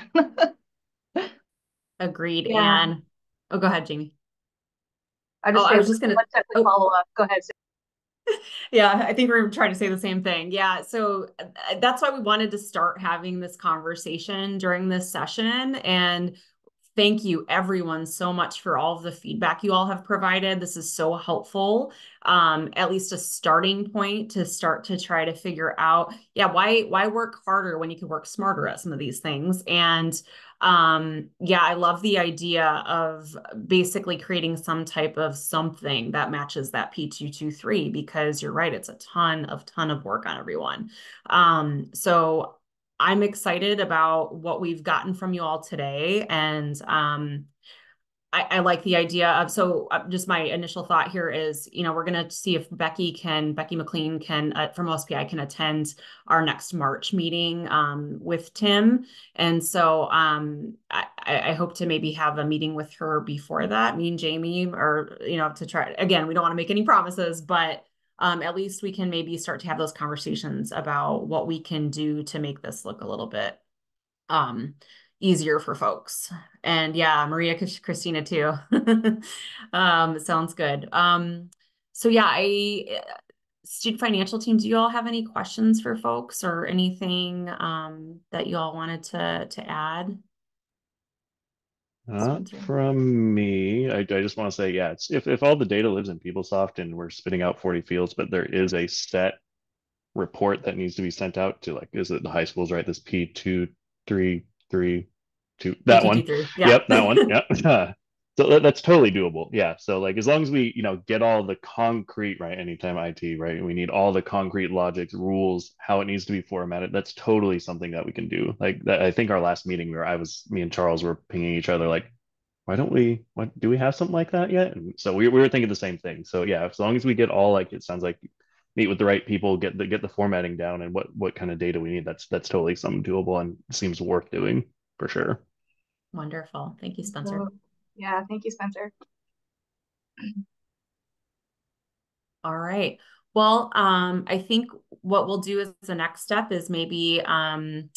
Agreed, yeah. Anne. Oh, go ahead, Jamie. I just, oh, I was just going to oh. follow up. Go ahead yeah, I think we're trying to say the same thing. Yeah, so uh, that's why we wanted to start having this conversation during this session. And thank you everyone so much for all of the feedback you all have provided. This is so helpful. Um, at least a starting point to start to try to figure out, yeah, why why work harder when you can work smarter at some of these things? And um yeah i love the idea of basically creating some type of something that matches that p223 because you're right it's a ton of ton of work on everyone. Um so i'm excited about what we've gotten from you all today and um I, I, like the idea of so uh, just my initial thought here is you know we're going to see if Becky can Becky McLean can uh, from OSPI can attend our next March meeting um, with Tim. And so um, I, I hope to maybe have a meeting with her before that. Me and Jamie or you know to try again we don't want to make any promises but um, at least we can maybe start to have those conversations about what we can do to make this look a little bit um, easier for folks. And yeah, Maria Christina too. um, sounds good. Um, so yeah, I student financial team, do you all have any questions for folks or anything um, that you all wanted to to add? Not from me. I, I just want to say, yeah, it's if, if all the data lives in PeopleSoft and we're spitting out 40 fields, but there is a set report that needs to be sent out to like, is it the high schools, right? This P2, 3, three, two, that one. Yeah. Yep, that one. Yep. so that's totally doable. Yeah. So like as long as we, you know, get all the concrete, right? Anytime IT, right? We need all the concrete logics, rules, how it needs to be formatted. That's totally something that we can do. Like that, I think our last meeting where I was, me and Charles were pinging each other like, why don't we, what do we have something like that yet? And so we, we were thinking the same thing. So yeah, as long as we get all like, it sounds like meet with the right people, get the get the formatting down, and what what kind of data we need. That's that's totally something doable and seems worth doing for sure. Wonderful. Thank you, Spencer. Yeah, thank you, Spencer. All right. Well, um, I think what we'll do as the next step is maybe um,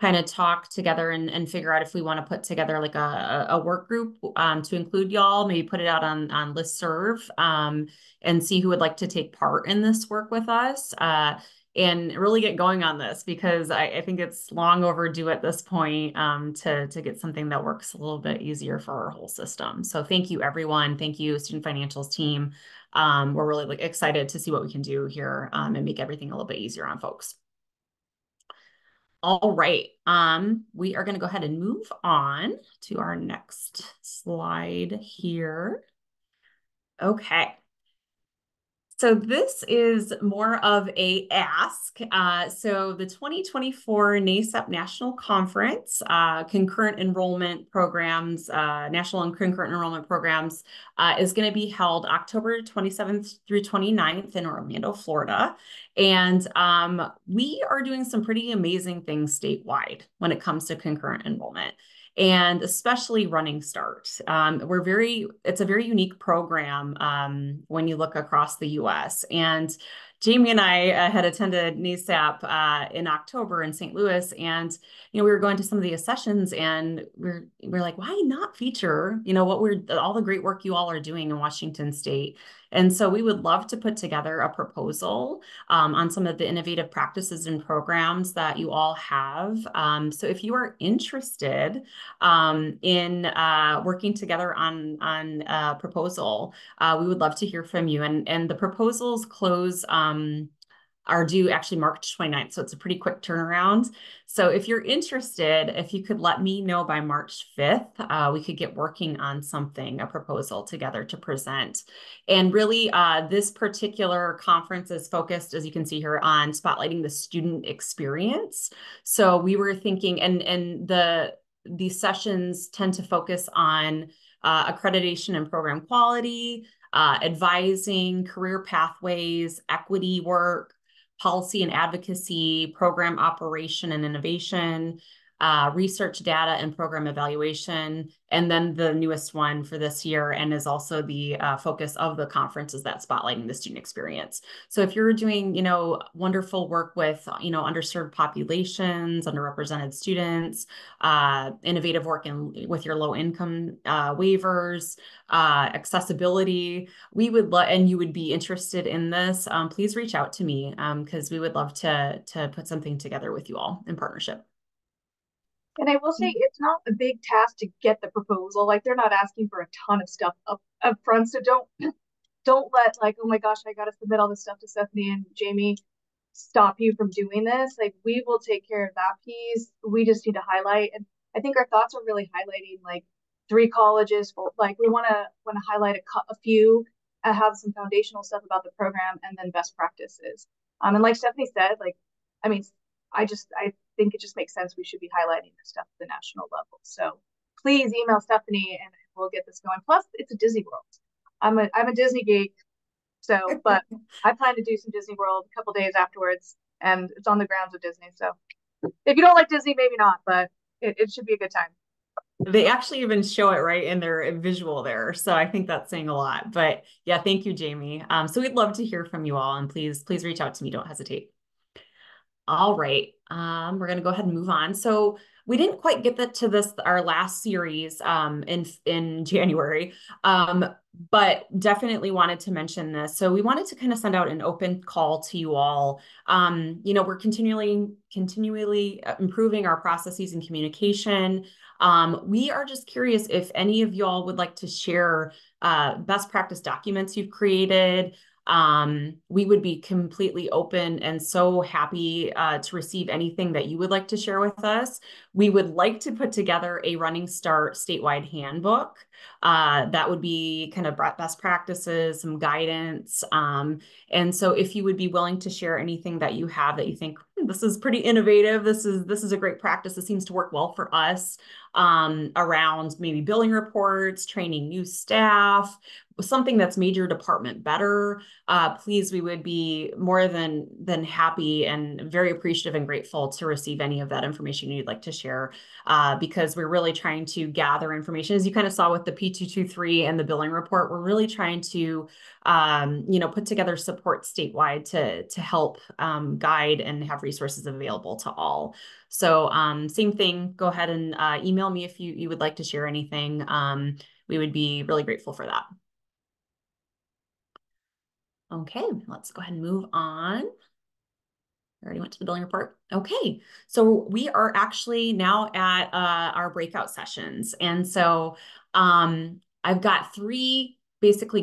kind of talk together and, and figure out if we want to put together like a, a work group um, to include y'all, maybe put it out on, on listserv um, and see who would like to take part in this work with us uh, and really get going on this because I, I think it's long overdue at this point um, to, to get something that works a little bit easier for our whole system. So thank you, everyone. Thank you, Student Financials team. Um, we're really like, excited to see what we can do here um, and make everything a little bit easier on folks. All right, um, we are going to go ahead and move on to our next slide here. Okay. So this is more of a ask. Uh, so the 2024 NACEP National Conference, uh, concurrent enrollment programs, uh, national and concurrent enrollment programs, uh, is going to be held October 27th through 29th in Orlando, Florida. And um, we are doing some pretty amazing things statewide when it comes to concurrent enrollment and especially running start. Um, we're very it's a very unique program um, when you look across the us and jamie and i uh, had attended NACEP uh, in october in st louis and you know we were going to some of the sessions and we're we're like why not feature you know what we're all the great work you all are doing in washington state and so we would love to put together a proposal um, on some of the innovative practices and programs that you all have. Um, so if you are interested um, in uh, working together on, on a proposal, uh, we would love to hear from you. And, and the proposals close um, are due actually March 29th. So it's a pretty quick turnaround. So if you're interested, if you could let me know by March 5th, uh, we could get working on something, a proposal together to present. And really, uh, this particular conference is focused, as you can see here, on spotlighting the student experience. So we were thinking, and, and the these sessions tend to focus on uh, accreditation and program quality, uh, advising, career pathways, equity work, policy and advocacy, program operation and innovation, uh, research data and program evaluation, and then the newest one for this year and is also the uh, focus of the conference is that spotlighting the student experience. So if you're doing, you know, wonderful work with, you know, underserved populations, underrepresented students, uh, innovative work in with your low income uh, waivers, uh, accessibility, we would love, and you would be interested in this, um, please reach out to me because um, we would love to to put something together with you all in partnership. And I will say mm. it's not a big task to get the proposal. Like they're not asking for a ton of stuff up, up front. So don't don't let like, oh my gosh, I gotta submit all this stuff to Stephanie and Jamie stop you from doing this. Like we will take care of that piece. We just need to highlight and I think our thoughts are really highlighting like three colleges for like we want to want to highlight a, a few and have some foundational stuff about the program and then best practices. Um, and like Stephanie said, like I mean, I just I think it just makes sense we should be highlighting this stuff at the national level. So please email Stephanie and we'll get this going. Plus, it's a Disney World. I'm a I'm a Disney geek, so but I plan to do some Disney World a couple days afterwards, and it's on the grounds of Disney. So if you don't like Disney, maybe not, but it, it should be a good time. They actually even show it right in their visual there. So I think that's saying a lot. But yeah, thank you, Jamie. Um, so we'd love to hear from you all and please, please reach out to me. Don't hesitate. All right, um, we're gonna go ahead and move on. So we didn't quite get that to this our last series um, in in January, um, but definitely wanted to mention this. So we wanted to kind of send out an open call to you all. Um, you know, we're continually continually uh, improving our processes and communication. Um, we are just curious if any of y'all would like to share uh, best practice documents you've created um, we would be completely open and so happy uh, to receive anything that you would like to share with us. We would like to put together a Running Start statewide handbook. Uh, that would be kind of best practices, some guidance. Um, and so if you would be willing to share anything that you have that you think hmm, this is pretty innovative, this is this is a great practice, it seems to work well for us um, around maybe billing reports, training new staff, something that's made your department better, uh, please, we would be more than than happy and very appreciative and grateful to receive any of that information you'd like to share, uh, because we're really trying to gather information. As you kind of saw with the P223 and the billing report, we're really trying to, um, you know, put together support statewide to to help um, guide and have resources available to all. So um, same thing, go ahead and uh, email me if you, you would like to share anything. Um, we would be really grateful for that. Okay, let's go ahead and move on. I already went to the billing report. Okay, so we are actually now at uh, our breakout sessions. And so um, I've got three basically